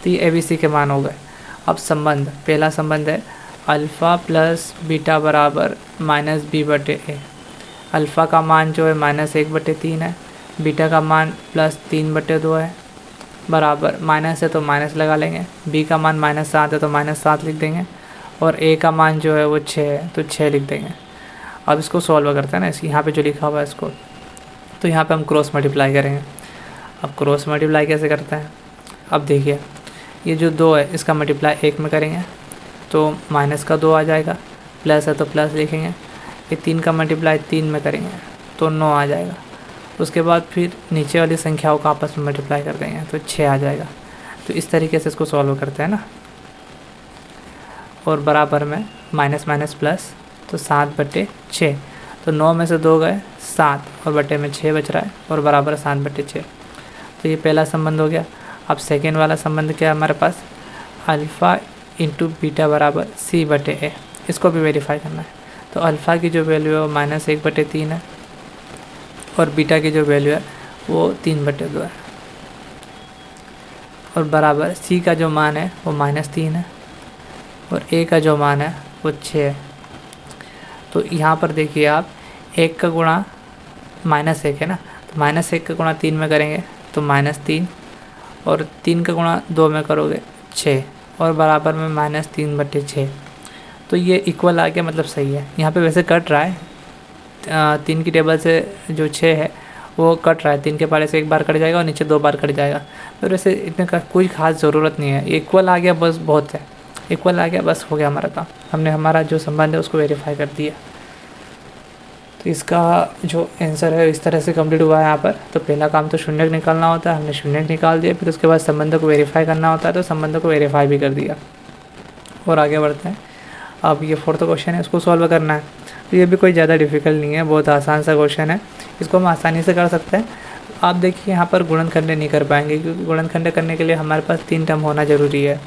तो ये ए बी सी के मान हो गए। अब संबंध, पहला संबंध है, अल्फ़ा प्लस बीटा बराबर माइनस बी बटे ए अल्फ़ा का मान जो है, माइनस एक बटे तीन है। बीटा का मान प्लस तीन बटे दो है। बराबर, माइनस है तो माइनस लगा लेंगे। बी का मान माइनस सात है तो माइनस सात लिख देंगे। और ए का मान जो है, वो छः है तो छः लिख देंगे। अब इसको सॉल्व करते हैं ना, इस, यहाँ पे जो लिखा हुआ है इसको। तो यहाँ पे हम क्रॉस मल्टीप्लाई करेंगे। अब क्रॉस मल्टीप्लाई कैसे करते हैं? अब देखिए, ये जो दो है, इसका मल्टीप्लाई एक में करेंगे तो माइनस का दो आ जाएगा प्लस है तो प्लस लिखेंगे। ये तीन का मल्टीप्लाई तीन में करेंगे तो नौ आ जाएगा। उसके बाद फिर नीचे वाली संख्याओं का आपस में मल्टीप्लाई कर देंगे तो छः आ जाएगा। तो इस तरीके से इसको सॉल्व करते हैं ना। और बराबर में माइनस माइनस प्लस तो सात बटे छः। तो नौ में से दो गए, सात, और बटे में छः बच रहा है, और बराबर सात बटे छः तो ये पहला संबंध हो गया। अब सेकेंड वाला संबंध क्या है हमारे पास? अल्फ़ा इंटू बीटा बराबर सी बटे ए इसको भी वेरीफाई करना है। तो अल्फ़ा की जो वैल्यू है वो माइनस एक बटे तीन है, और बीटा की जो वैल्यू है वो तीन बटे दो है। और बराबर सी का जो मान है वो माइनस तीन है, और ए का जो मान है वो छः है। तो यहाँ पर देखिए आप, एक का गुणा माइनस एक है ना? तो माइनस एक का गुणा तीन में करेंगे तो माइनस तीन, और तीन का गुणा दो में करोगे, छः, और बराबर में माइनस तीन बटे छः। तो ये इक्वल आ गया मतलब सही है। यहाँ पे वैसे कट रहा है। तीन की टेबल से जो छः है, वो कट रहा है। तीन के पारे से एक बार कट जाएगा और नीचे दो बार कट जाएगा। तो वैसे इतने का कोई ख़ास ज़रूरत नहीं है। इक्वल आ गया, बस बहुत है। इक्वल आ गया, बस हो गया हमारा काम। हमने हमारा जो संबंध है उसको वेरीफाई कर दिया। तो इसका जो आंसर है, इस तरह से कंप्लीट हुआ है यहाँ पर। तो पहला काम तो शून्य निकालना होता है, हमने शून्य निकाल दिया, फिर उसके बाद संबंध को वेरीफाई करना होता है तो संबंध को वेरीफाई भी कर दिया। और आगे बढ़ते हैं। अब ये फोर्थ क्वेश्चन है उसको सॉल्व करना है। तो ये भी कोई ज़्यादा डिफ़िकल्ट नहीं है, बहुत आसान सा क्वेश्चन है। इसको हम आसानी से कर सकते हैं। आप देखिए, यहाँ पर गुणनखंड नहीं कर पाएँगे, क्योंकि गुणनखंड करने के लिए हमारे पास तीन टर्म होना ज़रूरी है।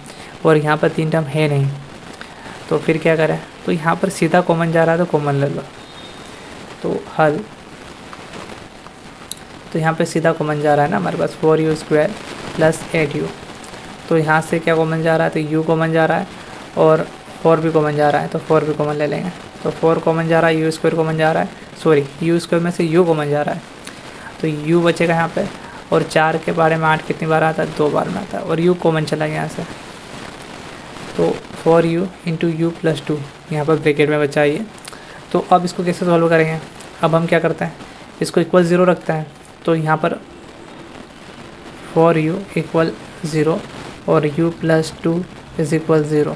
और यहाँ पर तीन टर्म है नहीं। तो फिर क्या करें? तो यहाँ पर सीधा कॉमन जा रहा है तो कॉमन ले लो। तो हल। तो यहाँ पे सीधा कॉमन जा रहा है ना हमारे पास। Four u square plus eight u तो यहाँ से क्या कॉमन जा रहा है? तो यू कॉमन जा रहा है और फोर भी कॉमन जा रहा है। तो फोर भी कॉमन ले लेंगे। तो फोर कॉमन जा रहा है यू स्क्वायर कॉमन जा रहा है। सॉरी यू स्क्वायर में से यू कॉमन जा रहा है। तो यू बचेगा यहाँ पे। और चार के बारे में आठ कितनी बार आता है? दो बार में आता है। और यू कॉमन चला गया यहाँ से। तो four u into u plus two यहाँ पर ब्रेकेट में बचा ये। तो अब इसको कैसे सॉल्व करेंगे? अब हम क्या करते हैं? इसको इक्वल ज़ीरो रखते हैं। तो यहाँ पर फोर यू इक्वल ज़ीरो और u plus two is equal zero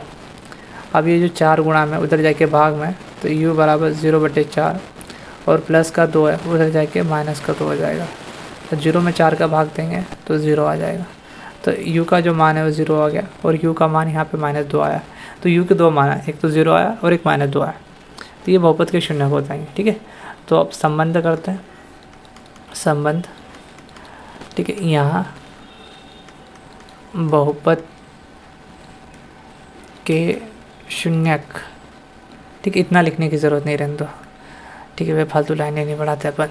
अब ये जो चार गुणा में उधर जाके भाग में तो यू बराबर ज़ीरो बटे चार और प्लस का दो है, उधर जाके माइनस का दो हो जाएगा। तो ज़ीरो में चार का भाग देंगे तो ज़ीरो आ जाएगा। तो यू का जो मान है वो ज़ीरो आ गया और यू का मान यहाँ पे माइनस दो आया। तो यू के दो मान है, एक तो ज़ीरो आया और एक माइनस दो आया। तो ये बहुपद के शून्य हो जाएँगे ठीक है? तो अब संबंध करते हैं। संबंध, ठीक है? यहाँ बहुपद के शून्यक, ठीक है? इतना लिखने की ज़रूरत नहीं रहने दो। ठीक है, वे फालतू लाइनें नहीं बढ़ाते अपन।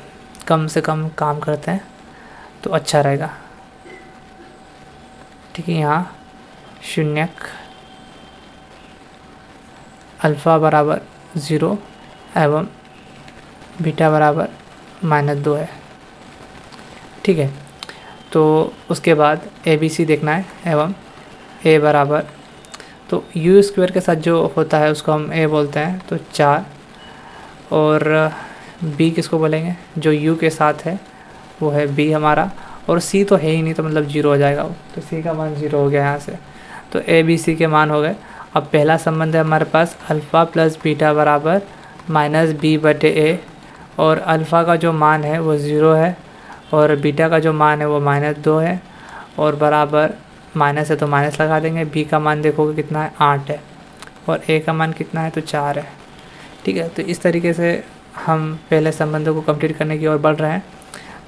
कम से कम काम करते हैं तो अच्छा रहेगा। ठीक है यहाँ शून्यक अल्फ़ा बराबर ज़ीरो एवं बीटा बराबर माइनस दो है। ठीक है तो उसके बाद ए बी सी देखना है एवं ए बराबर तो यू स्क्वायर के साथ जो होता है उसको हम ए बोलते हैं तो चार, और बी किसको बोलेंगे? जो यू के साथ है, वो है बी हमारा और सी तो है ही नहीं तो मतलब ज़ीरो हो जाएगा वो। तो सी का मान ज़ीरो हो गया यहाँ से। तो ए बी सी के मान हो गए। अब पहला संबंध है हमारे पास अल्फ़ा प्लस बीटा बराबर माइनस बी बटे ए और अल्फ़ा का जो मान है वो ज़ीरो है और बीटा का जो मान है वो माइनस दो है। और बराबर माइनस है तो माइनस लगा देंगे। बी का मान देखोगे कितना है? आठ है। और ए का मान कितना है? तो चार है। ठीक है तो इस तरीके से हम पहले संबंधों को कंप्लीट करने की ओर बढ़ रहे हैं।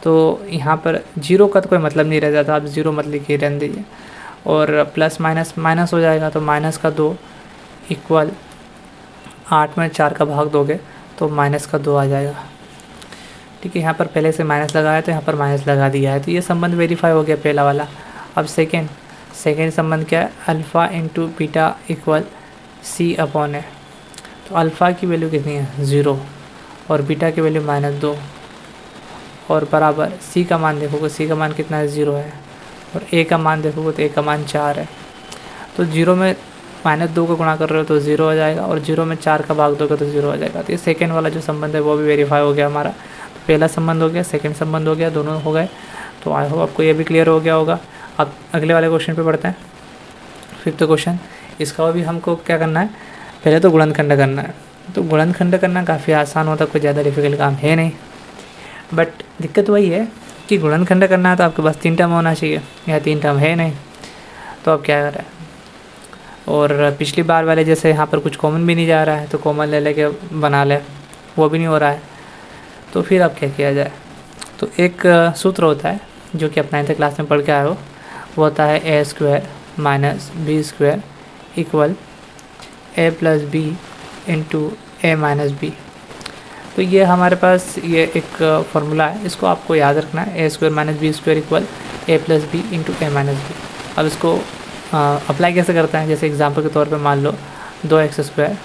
तो यहाँ पर ज़ीरो का तो कोई मतलब नहीं रह जाता आप ज़ीरो मत लिखिए, रहने दीजिए। और प्लस माइनस माइनस हो जाएगा तो माइनस का दो इक्वल आठ में चार का भाग दोगे तो माइनस का दो आ जाएगा। ठीक है, यहाँ पर पहले से माइनस लगाया तो यहाँ पर माइनस लगा दिया है। तो ये संबंध वेरीफाई हो गया पहला वाला। अब सेकेंड सेकेंड संबंध क्या है? Alpha into beta equal c upon है तो अल्फ़ा की वैल्यू कितनी है? ज़ीरो। और बीटा की वैल्यू माइनस दो। और बराबर सी का मान देखोगे सी का मान कितना है? ज़ीरो है। और ए का मान देखोगे तो ए का मान चार है। तो ज़ीरो में माइनस दो का गुणा कर रहे हो तो ज़ीरो हो जाएगा और ज़ीरो में चार का भाग दोगे तो ज़ीरो हो जाएगा। तो ये सेकेंड वाला जो संबंध है वो भी वेरीफाई हो गया हमारा। तो पहला संबंध हो गया सेकेंड संबंध हो गया, दोनों हो गए। तो आई होप आपको ये भी क्लियर हो गया होगा। अब अगले वाले क्वेश्चन पे पढ़ते हैं। फिफ्थ क्वेश्चन इसका भी हमको क्या करना है? पहले तो गुणनखंड करना है। तो गुणनखंड करना काफ़ी आसान होता, कोई ज़्यादा डिफ़िकल्ट काम है नहीं। बट दिक्कत वही है कि गुणनखंड करना है तो आपके पास तीन टर्म होना चाहिए, या तीन टर्म है नहीं तो आप क्या करें? और पिछली बार वाले जैसे यहाँ पर कुछ कॉमन भी नहीं जा रहा है तो कॉमन ले लेके बना ले, वो भी नहीं हो रहा है तो फिर अब क्या किया जाए? तो एक सूत्र होता है, जो कि आप नाइन्थ क्लास में पढ़ के आए हो, वो होता है a square minus b square equal a plus b into a minus b तो ये हमारे पास ये एक फार्मूला है। इसको आपको याद रखना है। A square minus b square equal a plus b into a minus b अब इसको अप्लाई कैसे करते हैं? जैसे एग्जांपल के तौर पे मान लो, दो x square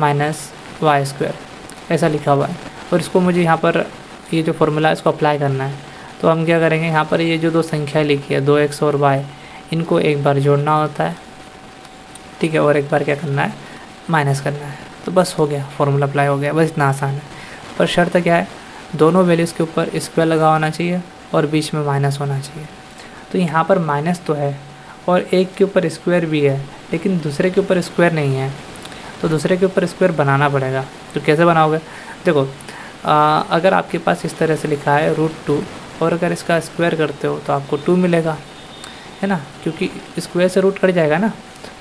minus y square ऐसा लिखा हुआ है। और इसको मुझे यहाँ पर ये जो फार्मूला है, इसको अप्लाई करना है। तो हम क्या करेंगे? यहाँ पर ये जो दो संख्या लिखी है, दो एक्स और वाई इनको एक बार जोड़ना होता है। ठीक है? और एक बार क्या करना है? माइनस करना है। तो बस हो गया। फॉर्मूला अप्लाई हो गया। बस इतना आसान है। पर शर्त क्या है? दोनों वैल्यूज़ के ऊपर स्क्वायर लगा होना चाहिए और बीच में माइनस होना चाहिए। तो यहाँ पर माइनस तो है और एक के ऊपर स्क्वायर भी है लेकिन दूसरे के ऊपर स्क्वायर नहीं है। तो दूसरे के ऊपर स्क्वायर बनाना पड़ेगा। तो कैसे बनाओगे? देखो आ, अगर आपके पास इस तरह से लिखा है रूट टू और अगर इसका स्क्वायर करते हो तो आपको टू मिलेगा है ना? क्योंकि स्क्वायर से रूट कट जाएगा ना।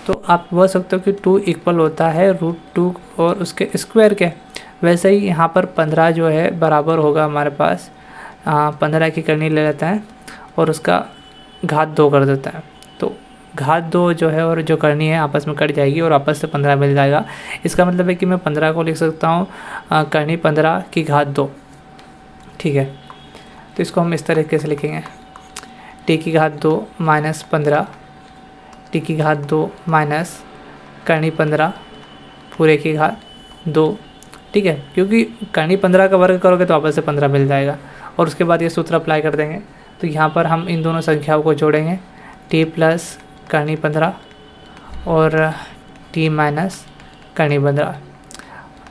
तो आप बोल सकते हो कि टू इक्वल होता है रूट टू और उसके स्क्वायर के। वैसे ही यहाँ पर पंद्रह जो है बराबर होगा हमारे पास। पंद्रह की करनी ले लेते हैं और उसका घात दो कर देता है। तो घात दो जो है और जो करनी है आपस में कट जाएगी और आपस से पंद्रह मिल जाएगा। इसका मतलब है कि मैं पंद्रह को लिख सकता हूँ। करनी पंद्रह की घात दो। ठीक है? तो इसको हम इस तरीके से लिखेंगे। टी की घात दो माइनस पंद्रह टी की घात दो माइनस करनी पंद्रह, पूरे की घात दो। ठीक है, क्योंकि करनी पंद्रह का वर्ग करोगे तो आपस से पंद्रह मिल जाएगा। और उसके बाद ये सूत्र अप्लाई कर देंगे। तो यहाँ पर हम इन दोनों संख्याओं को जोड़ेंगे। टी प्लस करनी पंद्रह और टी माइनस करनी पंद्रह।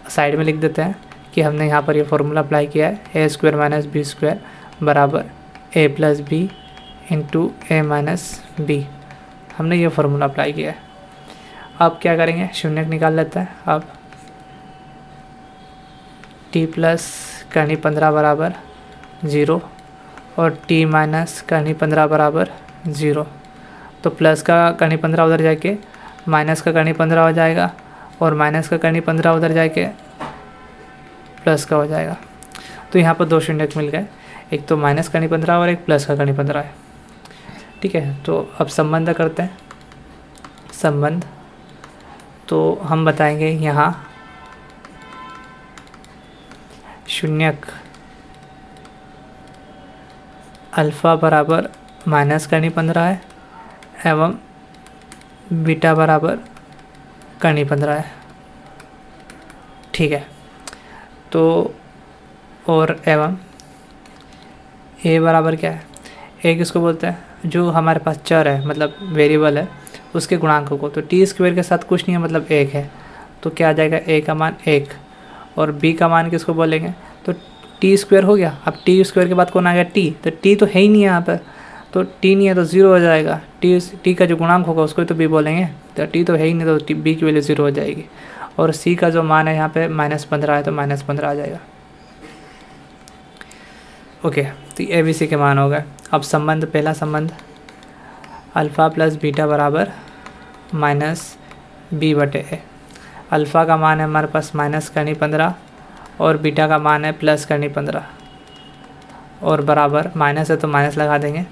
साइड में लिख देते हैं कि हमने यहाँ पर ये फॉर्मूला अप्लाई किया है। A square minus b square बराबर a plus b into a minus b हमने ये फार्मूला अप्लाई किया है। अब क्या करेंगे? शून्य निकाल लेते हैं। अब टी प्लस करनी पंद्रह बराबर ज़ीरो और टी माइनस करनी पंद्रह बराबर ज़ीरो। तो प्लस का करनी पंद्रह उधर जाके माइनस का करनी पंद्रह हो जाएगा और माइनस का करनी पंद्रह उधर जाके प्लस का हो जाएगा। तो यहाँ पर दो शून्य मिल गए, एक तो माइनस करनी पंद्रह और एक प्लस का करनी पंद्रह है। ठीक है तो अब संबंध करते हैं। संबंध तो हम बताएँगे यहाँ शून्यक अल्फ़ा बराबर माइनस करनी पंद्रह है एवं बीटा बराबर करनी पंद्रह है। ठीक है। तो और एवं ए बराबर क्या है? ए किसको बोलते हैं? जो हमारे पास चर है मतलब वेरिएबल है, उसके गुणांक को। तो टी स्क्वेयर के साथ कुछ नहीं है मतलब एक है। तो क्या आ जाएगा? ए का मान एक। और बी का मान किसको बोलेंगे? तो टी स्क्वेयर हो गया। अब टी स्क्वेयर के बाद कौन आ गया? टी तो टी तो है ही नहीं है यहाँ पर। तो टी नहीं है तो ज़ीरो हो जाएगा। टी टी का जो गुणांक होगा उसको तो बी बोलेंगे। तो टी तो है ही नहीं तो टी बी की वैल्यू ज़ीरो हो जाएगी। और सी का जो मान है यहाँ पे माइनस पंद्रह है तो माइनस पंद्रह आ जाएगा। ओके तो ए बी सी के मान हो गए। अब संबंध, पहला संबंध। अल्फ़ा प्लस बीटा बराबर माइनस बी बटे ए अल्फ़ा का मान है हमारे पास माइनस करनी पंद्रह, और बीटा का मान है प्लस करनी पंद्रह, और बराबर माइनस है तो माइनस लगा देंगे।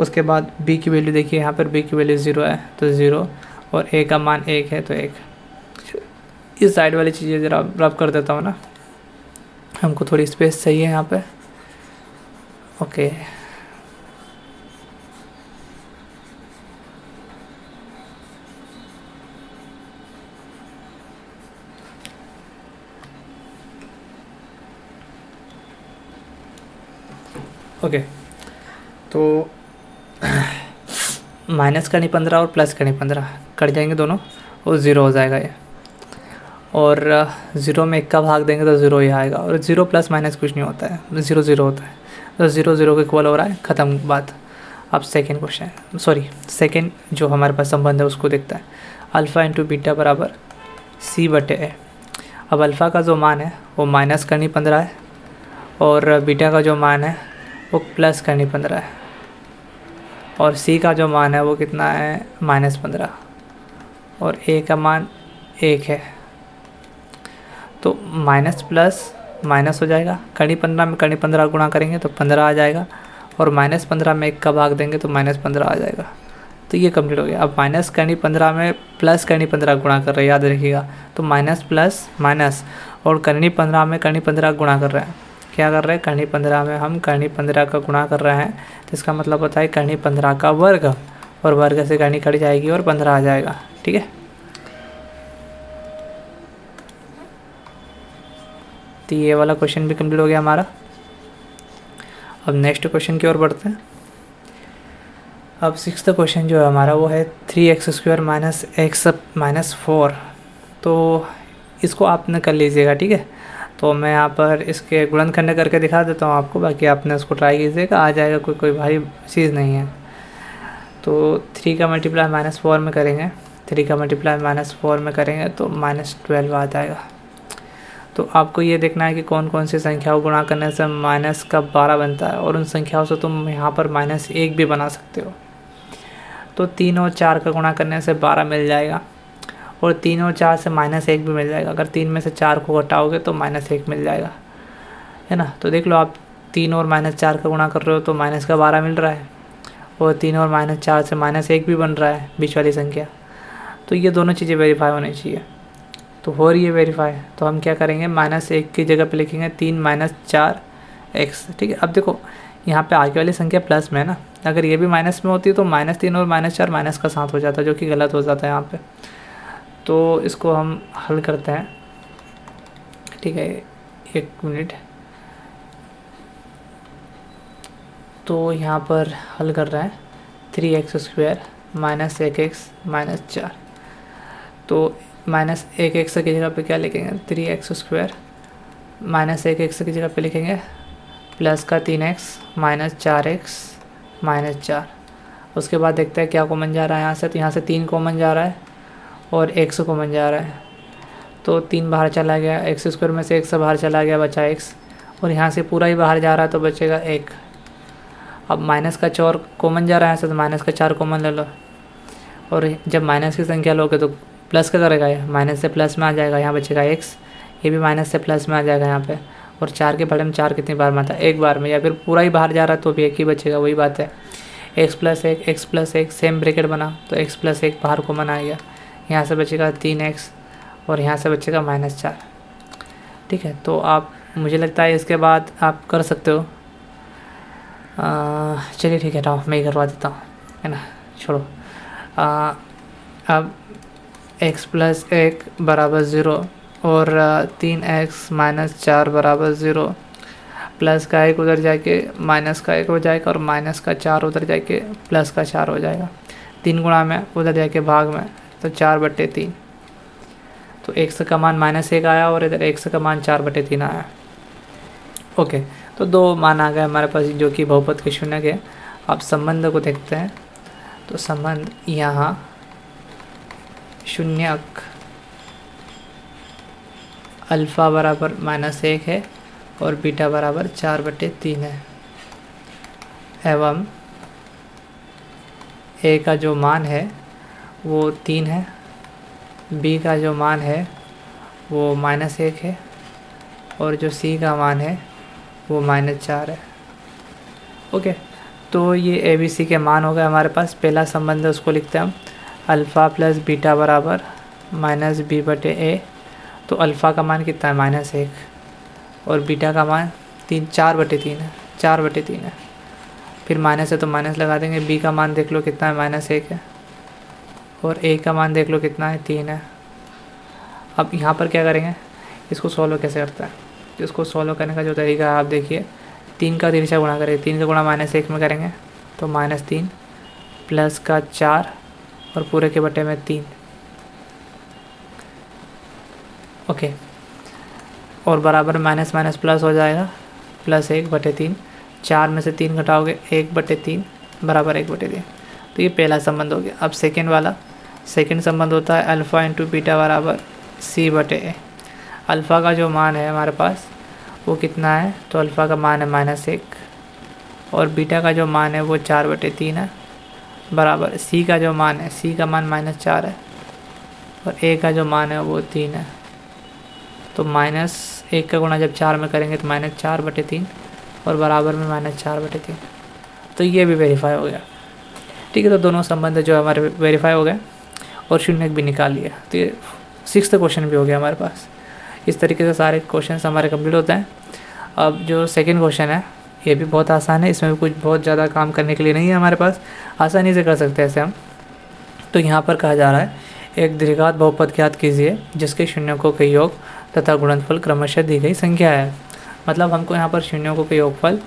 उसके बाद बी की वैल्यू देखिए, यहाँ पर बी की वैल्यू ज़ीरो है तो ज़ीरो, और ए का मान एक है तो एक। इस साइड वाली चीज़ें ज़रा रब कर देता हूँ ना। हमको थोड़ी स्पेस चाहिए यहाँ पे। ओके ओके तो माइनस करनी पंद्रह और प्लस करनी पंद्रह। कट जाएँगे दोनों और ज़ीरो हो जाएगा ये। और ज़ीरो में एक का भाग देंगे तो ज़ीरो ही आएगा। और ज़ीरो प्लस माइनस कुछ नहीं होता है। ज़ीरो ज़ीरो होता है। तो ज़ीरो ज़ीरो के इक्वल हो रहा है। ख़त्म बात। अब सेकेंड क्वेश्चन सॉरी सेकेंड जो हमारे पास संबंध है उसको देखता है। अल्फ़ा इंटू बीटा बराबर सी बटे ए अब अल्फ़ा का जो मान है वो माइनस करनी पंद्रह है। और बीटा का जो मान है वो प्लस करनी पंद्रह है। और सी का जो मान है वो कितना है? माइनस पंद्रह। और ए का मान एक है। तो माइनस प्लस माइनस हो जाएगा। कड़ी पंद्रह में कड़ी पंद्रह गुणा करेंगे तो पंद्रह आ जाएगा। और माइनस पंद्रह में एक का भाग देंगे तो माइनस पंद्रह आ जाएगा। तो ये कंप्लीट हो गया। अब माइनस करनी पंद्रह में प्लस करनी पंद्रह गुणा कर रहे हैं। याद रखिएगा। तो माइनस प्लस माइनस और करनी पंद्रह में करनी पंद्रह गुणा कर रहे हैं। क्या कर रहे हैं? करनी पंद्रह में हम करनी पंद्रह का गुणा कर रहे हैं। तो इसका मतलब होता है करनी पंद्रह का वर्ग और वर्ग से करनी कट जाएगी और पंद्रह आ जाएगा। ठीक है? तो ये वाला क्वेश्चन भी कंप्लीट हो गया हमारा। अब नेक्स्ट क्वेश्चन की ओर बढ़ते हैं। अब सिक्स क्वेश्चन जो है हमारा वो है three x square minus x minus four तो इसको आपने कर लीजिएगा, ठीक है? तो मैं यहाँ पर इसके गुणन करने करके दिखा देता हूँ आपको, बाकी आपने उसको ट्राई कीजिएगा, आ जाएगा कोई कोई भारी चीज़ नहीं है। तो थ्री का मल्टीप्लाई माइनस फोर में करेंगे। थ्री का मल्टीप्लाई माइनस फोर में करेंगे तो माइनस ट्वेल्व आ जाएगा। तो आपको ये देखना है कि कौन कौन सी संख्याओं गुणा करने से माइनस का बारह बनता है, और उन संख्याओं से तुम यहाँ पर माइनस एक भी बना सकते हो। तो तीन और चार का गुणा करने से बारह मिल जाएगा। और तीन और चार से माइनस एक भी मिल जाएगा। अगर तीन में से चार को घटाओगे तो माइनस एक मिल जाएगा। है ना? तो देख लो, आप तीन और माइनस चार का गुणा कर रहे हो तो माइनस का बारह मिल रहा है और तीन और माइनस चार से माइनस एक भी बन रहा है बीच वाली संख्या। तो ये दोनों चीज़ें वेरीफाई होनी चाहिए। तो हो रही है वेरीफाई तो हम क्या करेंगे? माइनस एक की जगह पे लिखेंगे तीन माइनस चार एक्स। ठीक है? अब देखो, यहाँ पे आगे वाली संख्या प्लस में है ना? अगर ये भी माइनस में होती है तो माइनस तीन और माइनस चार माइनस का साथ हो जाता है जो कि गलत हो जाता है यहाँ पे। तो इसको हम हल करते हैं। ठीक है, एक मिनट। तो यहाँ पर हल कर रहे हैं। थ्री एक्स स्क्वायर माइनस एक एक्स माइनस चार। तो माइनस एक एक्स की जगह पे क्या लिखेंगे? थ्री एक्स स्क्वायर माइनस एक एक्स की जगह पे लिखेंगे। प्लस का तीन एक्स माइनस चार एक्स माइनस चार। उसके बाद देखते हैं क्या कॉमन जा रहा है यहाँ से। तो यहाँ से तीन कॉमन जा रहा है। और एक्स कॉमन जा रहा है। तो तीन बाहर चला गया एक्स स्क्वायर में से एक से बाहर चला गया बचा एक्स और यहाँ से पूरा ही बाहर जा रहा है तो बचेगा एक। अब माइनस का चार कॉमन जा रहा है तो माइनस का चार कॉमन ले लो। और जब माइनस की संख्या लोगे तो प्लस का करेगा ये? माइनस से प्लस में आ जाएगा, यहाँ बचेगा एक्स ये भी माइनस से प्लस में आ जाएगा यहाँ पे। और चार के बड़े में चार कितनी बार में आता है? एक बार में। या फिर पूरा ही बाहर जा रहा है तो भी एक ही बचेगा, वही बात है। एक्स प्लस एक एक्स प्लस एक सेम ब्रेकेट बना तो एक्स प्लस एक बाहर कॉमन मना गया। यहाँ से बचेगा तीन एक्स और यहाँ से बचेगा माइनस चार। ठीक है तो आप मुझे लगता है इसके बाद आप कर सकते हो। चलिए ठीक है राव मैं ही करवा देता हूँ है ना? छोड़ो। आ, अब एक्स प्लस एक बराबर ज़ीरो और तीन एक्स माइनस चार बराबर ज़ीरो। प्लस का एक उधर जाके माइनस का एक हो जाएगा और माइनस का चार उधर जाके प्लस का चार हो जाएगा। तीन गुणा में उधर जाके भाग में तो चार बटे तीन। तो एक्स का मान माइनस एक आया और इधर एक्स का मान चार बटे तीन आया। ओके तो दो मान आ गए हमारे पास जो कि बहुपद के शून्य के। आप संबंध को देखते हैं। तो संबंध यहाँ शून्यक अल्फ़ा बराबर माइनस एक है और बीटा बराबर चार बटे तीन है। एवं ए का जो मान है वो तीन है। बी का जो मान है, वो माइनस एक है और जो सी का मान है, वो माइनस चार है। ओके तो ये ए बी सी के मान हो गए हमारे पास। पहला संबंध है, उसको लिखते हैं हम। अल्फ़ा प्लस बीटा बराबर माइनस बी बटे ए तो अल्फ़ा का मान कितना है? माइनस एक। और बीटा का मान तीन, चार बटे तीन है। चार बटे तीन है। फिर माइनस है तो माइनस लगा देंगे। बी का मान देख लो कितना है? माइनस एक है। और ए का मान देख लो कितना है, तीन है। अब यहाँ पर क्या करेंगे? इसको सॉल्व कैसे करता है? इसको सॉल्व करने का जो तरीका है, आप देखिए, तीन का तिरछा गुणा करेंगे तीन का गुणा माइनस एक में करेंगे तो माइनस तीन प्लस का चार और पूरे के बटे में तीन। ओके और बराबर माइनस माइनस प्लस हो जाएगा। प्लस एक बटे तीन। चार में से तीन घटाओगे, एक बटे तीन, बराबर एक बटे तीन। तो ये पहला संबंध हो गया। अब सेकेंड वाला। सेकेंड संबंध होता है अल्फ़ा इंटू बीटा बराबर सी बटे ए अल्फ़ा का जो मान है हमारे पास, वो कितना है? तो अल्फ़ा का मान है माइनस एक। और बीटा का जो मान है, वो चार बटे तीन है। बराबर। सी का जो मान है सी का मान माइनस चार है। और ए का जो मान है, वो तीन है। तो माइनस एक का गुणा जब चार में करेंगे तो माइनस चार बटे तीन। और बराबर में माइनस चार बटे तीन। तो ये भी वेरीफाई हो गया। ठीक है तो दोनों संबंध जो हमारे वेरीफाई हो गए और शून्य भी निकाल लिया। तो ये सिक्स क्वेश्चन भी हो गया हमारे पास। इस तरीके से सारे क्वेश्चन हमारे कंप्लीट होते हैं। अब जो सेकेंड क्वेश्चन है, ये भी बहुत आसान है। इसमें भी कुछ बहुत ज़्यादा काम करने के लिए नहीं है हमारे पास। आसानी से कर सकते हैं ऐसे हम। तो यहाँ पर कहा जा रहा है, एक दीर्घात बहुपद ज्ञात कीजिए, जिसके शून्यों के योग तथा गुणनफल क्रमशः दी गई संख्या है। मतलब हमको यहाँ पर शून्यों को के योगफल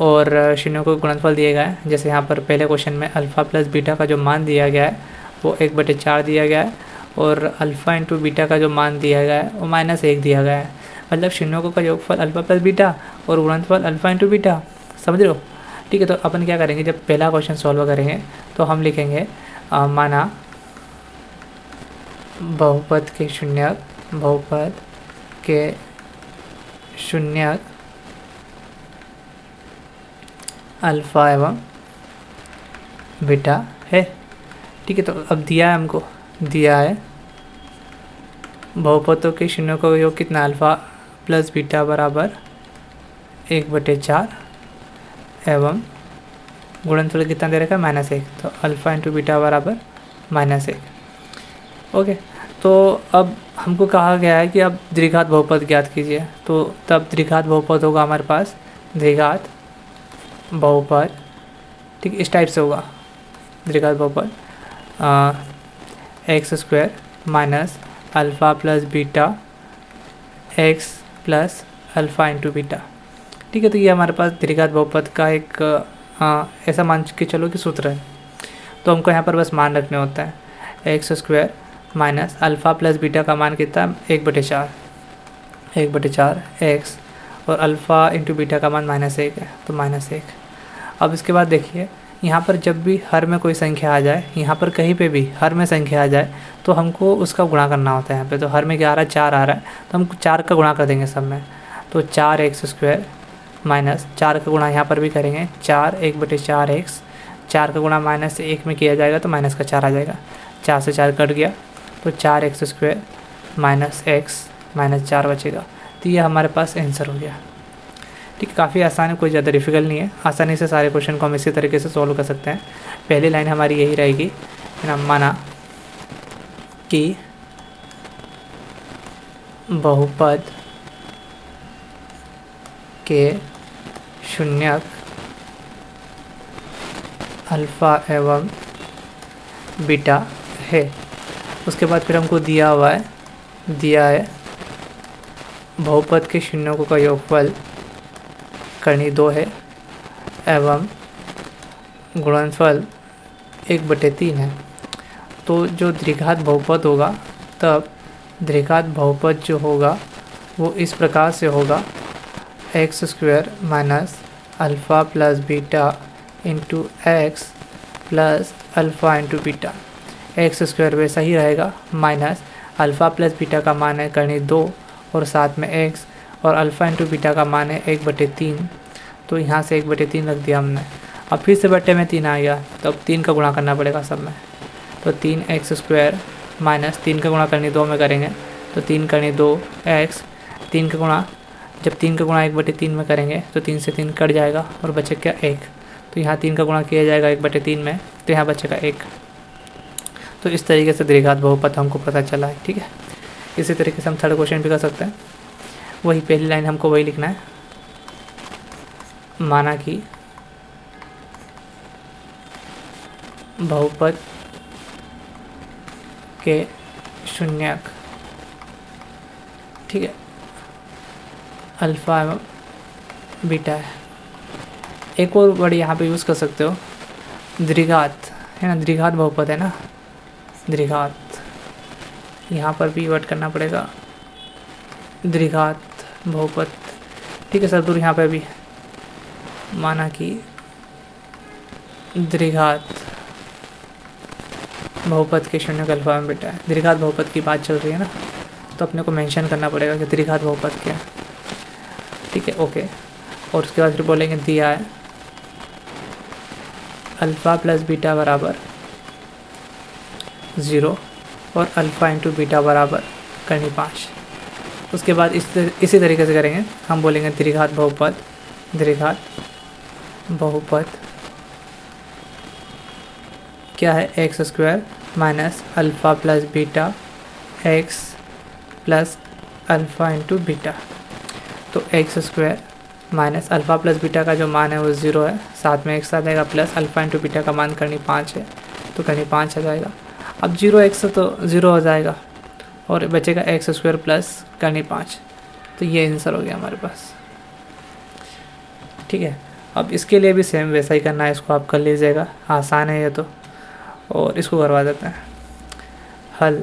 और शून्यों को गुणनफल दिए गए हैं। जैसे यहाँ पर पहले क्वेश्चन में अल्फ़ा प्लस बीटा का जो मान दिया गया है वो एक बटे चार दिया गया है और अल्फ़ा इंटू बीटा का जो मान दिया गया है वो माइनस एक दिया गया है। मतलब शून्यों का योगफल अल्फ़ा प्लस बीटा और गुणनफल अल्फ़ा इंटू बीटा समझ लो ठीक है तो अपन क्या करेंगे जब पहला क्वेश्चन सॉल्व करेंगे तो हम लिखेंगे आ, माना बहुपद के शून्य बहुपद के शून्य अल्फ़ा एवं बीटा है। ठीक है तो अब दिया है हमको। दिया है। बहुपतों के शून्यों का योग कितना? अल्फ़ा प्लस बीटा बराबर एक बटे चार एवं गुणनफल कितना दे रखा है? माइनस एक। तो अल्फ़ा इंटू बीटा बराबर माइनस एक। ओके तो अब हमको कहा गया है कि अब द्विघात बहुपद ज्ञात कीजिए। तो तब द्विघात बहुपद होगा हमारे पास। द्विघात बहुपद ठीक, इस टाइप से होगा। द्विघात बहुपद x square minus alpha plus beta x plus alpha into beta ठीक है तो ये हमारे पास द्विघात बहुपद का एक ऐसा मान के चलो कि सूत्र है। तो हमको यहाँ पर बस मान रखने होता है। X square minus alpha plus beta का मान कितना? एक बटे चार। एक बटे चार एक्स और अल्फ़ा इंटू बीटा का मान माइनस एक है तो माइनस एक। अब इसके बाद देखिए, यहाँ पर जब भी हर में कोई संख्या आ जाए, यहाँ पर कहीं पे भी हर में संख्या आ जाए तो हमको उसका गुणा करना होता है यहाँ पे। तो हर में क्या आ रहा है चार आ रहा है तो हम चार का गुणा कर देंगे सब में। तो चार एक्स स्क्वायर माइनस चार का गुणा यहाँ पर भी करेंगे, चार एक बटे चार एक्स चार का गुणा माइनस एक में किया जाएगा तो माइनस का चार आ जाएगा। चार से चार कट गया तो चार x square minus x minus चार बचेगा। तो ये हमारे पास आंसर हो गया। ठीक है काफ़ी आसान है, कोई ज़्यादा डिफ़िकल्ट नहीं है। आसानी से सारे क्वेश्चन को हम इसी तरीके से सॉल्व कर सकते हैं। पहली लाइन हमारी यही रहेगी। ना माना कि बहुपद के शून्यक अल्फ़ा एवं बीटा है। उसके बाद फिर हमको दिया हुआ है, दिया है बहुपद के शून्यों का योगफल करनी दो है, एवं गुणनफल एक बटे तीन है। तो जो द्विघात बहुपद होगा, तब द्विघात बहुपद जो होगा, वो इस प्रकार से होगा। X square minus alpha plus beta into x plus alpha into beta x square वैसा ही रहेगा माइनस अल्फ़ा प्लस बीटा का मान है करनी दो। और साथ में एक्स और अल्फ़ा इंटू बीटा का मान है एक बटे तीन। तो यहाँ से एक बटे तीन रख दिया हमने। अब फिर से बटे में तीन आ गया। तो अब तीन का गुणा करना पड़ेगा सब में। तो तीन एक्स स्क्वायर माइनस तीन का गुणा करनी दो में करेंगे। तो तीन करनी दो एक्स तीन का गुणा, जब तीन का गुणा एक बटे तीन में करेंगे तो तीन से तीन कट जाएगा और बचे क्या एक। तो यहाँ तीन का गुणा किया जाएगा एक बटे तीन में तो यहाँ बचेगा एक। तो इस तरीके से दीर्घात बहुपद हमको पता चला है, ठीक है? इसी तरीके से हम थर्ड क्वेश्चन भी कर सकते हैं। वही पहली लाइन हमको वही लिखना है। माना कि बहुपद के शून्यक, ठीक है, अल्फ़ा एवं बीटा है। एक और वर्ड यहाँ पे यूज़ कर सकते हो, द्विघात, है ना, द्विघात बहुपद है ना? द्विघात। यहाँ पर भी वर्ड करना पड़ेगा। द्विघात, बहुपद। ठीक है सर दूर यहाँ पे भी माना कि द्विघात, बहुपद के शून्य का अल्फ़ा में बेटा है। द्विघात, बहुपद की बात चल रही है ना? तो अपने को मेंशन करना पड़ेगा कि द्विघात, बहुपद क्या ठीक है ओके और उसके बाद फिर बोलेंगे दिया है। अल्फ़ा प्लस बीटा बराबर ज़ीरो और अल्फ़ा इंटू बीटा बराबर करनी पाँच। उसके बाद इस तर, इसी तरीके से करेंगे। हम बोलेंगे त्रिघात बहुपद द्विघात बहुपद। क्या है? X square minus alpha plus beta x plus alpha into beta तो x square minus alpha plus beta का जो मान है वो ज़ीरो है। साथ में एक्स आ जाएगा प्लस अल्फ़ा इंटू बीटा का मान करनी पाँच है। तो करनी पाँच आ जाएगा। अब ज़ीरो एक्स तो ज़ीरो हो जाएगा और बचेगा एक्स स्क्वायर प्लस करनी पाँच। तो ये आंसर हो गया हमारे पास। ठीक है, अब इसके लिए भी सेम वैसा ही करना है, इसको आप कर लीजिएगा, आसान है ये तो। और इसको करवा देते हैं। हल।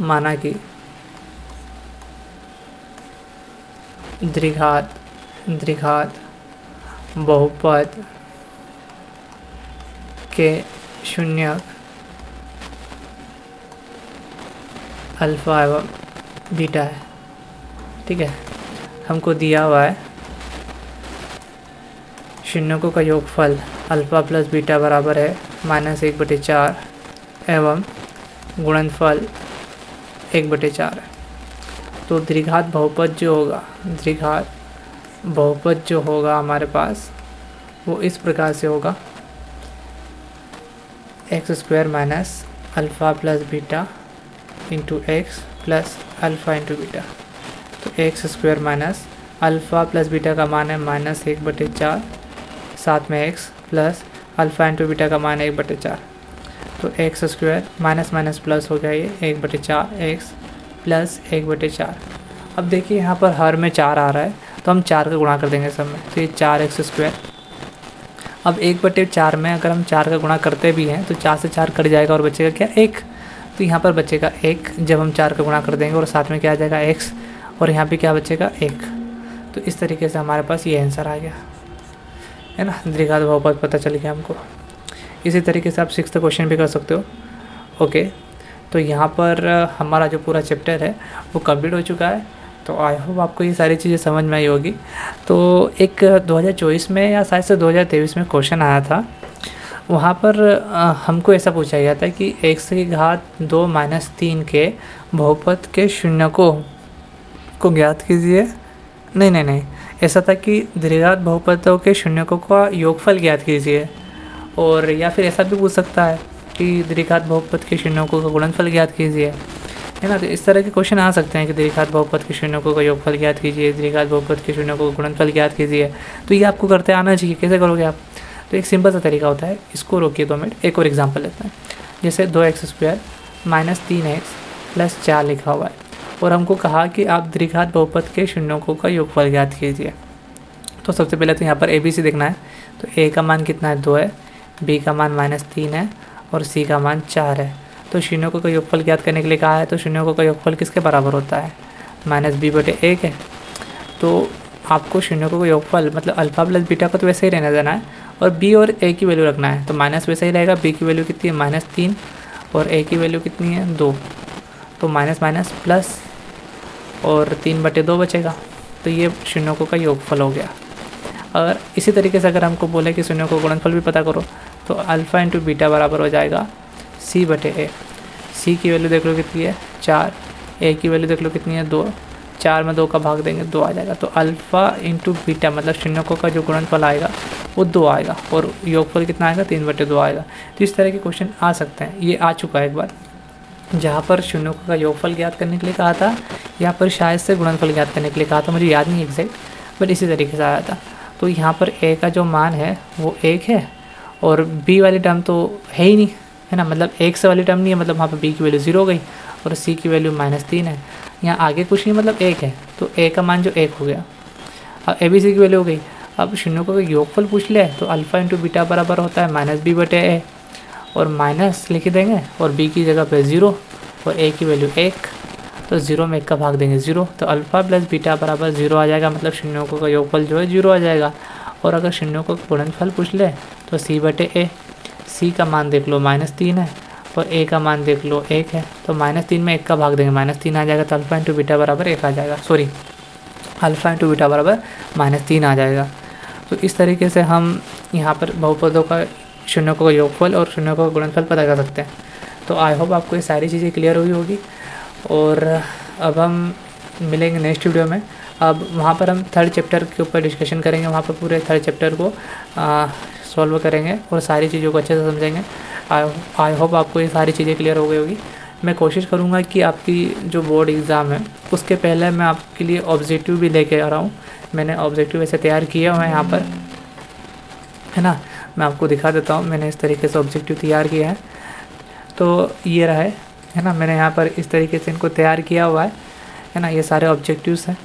माना कि द्विघात द्विघात बहुपद, के शून्य अल्फ़ा एवं बीटा है। ठीक है? हमको दिया हुआ है शून्यकों का योगफल अल्फ़ा प्लस बीटा बराबर है माइनस एक बटे चार एवं गुणनफल एक बटे चार है। तो द्विघात बहुपद जो होगा, द्विघात बहुपद जो होगा हमारे पास, वो इस प्रकार से होगा। X square minus alpha plus beta into x plus alpha into beta तो x square minus alpha plus beta का मान है माइनस एक बटे चार, साथ में x plus alpha into beta का मान है एक बटे चार। तो x square minus minus plus हो गया ये एक बटे चार एक्स प्लस एक बटे चार। अब देखिए यहाँ पर हर में चार आ रहा है तो हम चार का गुणा कर देंगे सब में। तो ये चार एक्स स्क्वायर अब एक बटे चार में अगर हम चार का गुणा करते भी हैं तो चार से चार कट जाएगा और बचेगा क्या? एक। तो यहाँ पर बचेगा एक, जब हम चार का गुणा कर देंगे और साथ में क्या आ जाएगा? एक्स और यहाँ पे क्या बचेगा? एक। तो इस तरीके से हमारे पास ये आंसर आ गया। है ना? द्विघात बहुपद पता चल गया हमको। इसी तरीके से आप सिक्स क्वेश्चन भी कर सकते हो। ओके तो यहाँ पर, हमारा जो पूरा चैप्टर है, वो कंप्लीट हो चुका है। तो आई होप आपको ये सारी चीज़ें समझ में आई होगी। तो एक 2024 में या शायद से 2023 में क्वेश्चन आया था। वहाँ पर हमको ऐसा पूछा गया था कि एक से घात दो माइनस तीन के बहुपद के शून्यकों को को ज्ञात कीजिए। नहीं नहीं नहीं। ऐसा था कि दीर्घात बहुपदों के शून्यकों का योगफल ज्ञात कीजिए। और या फिर ऐसा भी पूछ सकता है कि द्विघात बहुपद के शून्यकों का गुणनफल ज्ञात कीजिए। है ना तो इस तरह के क्वेश्चन आ सकते हैं कि दीर्घात बहुपद के शून्यकों का योगफल ज्ञात कीजिए दीर्घात बहुपद के शून्यकों का गुणनफल ज्ञात कीजिए। तो ये आपको करते आना चाहिए, कैसे करोगे आप? तो एक सिंपल सा तरीका होता है, इसको रोकिए दो मिनट, एक और एग्ज़ाम्पल लेते हैं। जैसे दो एक्स स्क्वायर माइनस तीन एक्स प्लस चार लिखा हुआ है, और हमको कहा कि आप दीर्घात बहुपद के शून्यों को का योगफल ज्ञात कीजिए। तो सबसे पहले तो यहाँ पर ए बी सी देखना है तो ए का मान कितना है? दो है बी का मान माइनस तीन है, और सी का मान चार है। तो शून्यकों का योगफल ज्ञात करने के लिए कहा है तो शून्यकों का योगफल किसके बराबर होता है? माइनस बी बटे एक है तो आपको शून्यकों का योगफल मतलब अल्फ़ा प्लस बीटा को तो वैसे ही रहने देना है, और बी और ए की वैल्यू रखना है तो माइनस वैसे ही रहेगा बी की वैल्यू कितनी है? माइनस तीन, और ए की वैल्यू कितनी है? दो। तो माइनस माइनस प्लस, और तीन बटे दो बचेगा तो ये शून्यकों का योगफल हो गया। और इसी तरीके से अगर हमको बोले कि शून्य को गुणनफल भी पता करो तो अल्फ़ा इंटू बीटा बराबर हो जाएगा सी बटे ए सी की वैल्यू देख लो कितनी है? चार। ए की वैल्यू देख लो कितनी है? दो। चार में दो का भाग देंगे, दो आ जाएगा। तो अल्फ़ा इंटू बीटा मतलब शून्यकों का जो गुणनफल आएगा, वो दो आएगा और योगफल कितना आएगा? तीन बटे दो आएगा। तो इस तरह के क्वेश्चन आ सकते हैं। ये आ चुका है एक बार। जहाँ पर शून्यों का योगफल ज्ञात करने के लिए कहा था, यहाँ पर शायद से गुणनफल ज्ञात करने के लिए कहा था, मुझे याद नहीं एग्जैक्ट बट इसी तरीके से आया था। तो यहाँ पर ए का जो मान है, वो एक है और बी वाली टर्म तो है ही नहीं। है ना? मतलब एक से वाली टर्म नहीं है मतलब वहाँ पर बी की वैल्यू ज़ीरो हो गई और सी की वैल्यू माइनस तीन है। यहाँ आगे कुछ नहीं मतलब एक है। तो ए का मान जो एक हो गया। अब ए बी सी की वैल्यू हो गई। अब शून्यों का योगफल पूछ ले तो अल्फ़ा इंटू बीटा बराबर होता है माइनस बी बटे ए और माइनस लिख देंगे और बी की जगह पे ज़ीरो और ए की वैल्यू एक। तो ज़ीरो में एक का भाग देंगे ज़ीरो तो अल्फ़ा प्लस बीटा बराबर ज़ीरो आ जाएगा मतलब शून्यों का योगफल जो है ज़ीरो आ जाएगा। और अगर शून्यों का गुणनफल पूछ ले तो सी बटे ए सी का मान देख लो, माइनस तीन है, और ए का मान देख लो, एक है तो माइनस तीन में एक का भाग देंगे, माइनस तीन आ जाएगा तो अल्फ़ा इंटू बीटा बराबर एक आ जाएगा सॉरी अल्फ़ा इंटू बीटा बराबर माइनस तीन आ जाएगा। तो इस तरीके से हम यहाँ पर बहुपदों का, शून्यों का योगफल और शून्यों का गुणनफल पता कर सकते हैं। तो आई होप आपको ये सारी चीज़ें क्लियर हुई होगी, और अब हम मिलेंगे नेक्स्ट वीडियो में। अब वहाँ पर हम थर्ड चैप्टर के ऊपर डिस्कशन करेंगे, वहाँ पर पूरे थर्ड चैप्टर को सॉल्व करेंगे और सारी चीज़ों को अच्छे से समझेंगे। आई होप आपको ये सारी चीज़ें क्लियर हो गई होगी। मैं कोशिश करूँगा कि आपकी जो बोर्ड एग्ज़ाम है, उसके पहले मैं आपके लिए ऑब्जेक्टिव भी लेके आ रहा हूँ। मैंने ऑब्जेक्टिव ऐसे तैयार किया हुआ है यहाँ पर। है ना? मैं आपको दिखा देता हूँ, मैंने इस तरीके से ऑब्जेक्टिव तैयार किया है। तो ये रहा है है ना? मैंने यहाँ पर इस तरीके से इनको तैयार किया हुआ है। है ना? ये सारे ऑब्जेक्टिव्स हैं।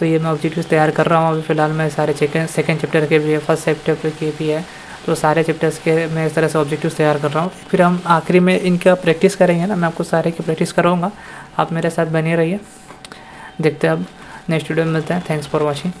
तो ये मैं ऑब्जेक्टिव्स तैयार कर रहा हूँ। अभी फ़िलहाल मैं सारे सेकेंड चैप्टर के भी है फ़र्स्ट चैप्टर के भी है। तो सारे चैप्टर्स के मैं इस तरह से ऑब्जेक्टिव्स तैयार कर रहा हूँ। फिर हम आखिरी में इनका प्रैक्टिस करेंगे ना। मैं आपको सारे की प्रैक्टिस कराऊँगा। आप मेरे साथ बने रहिए। देखते हैं अब नेक्स्ट वीडियो में मिलते हैं। Thanks for watching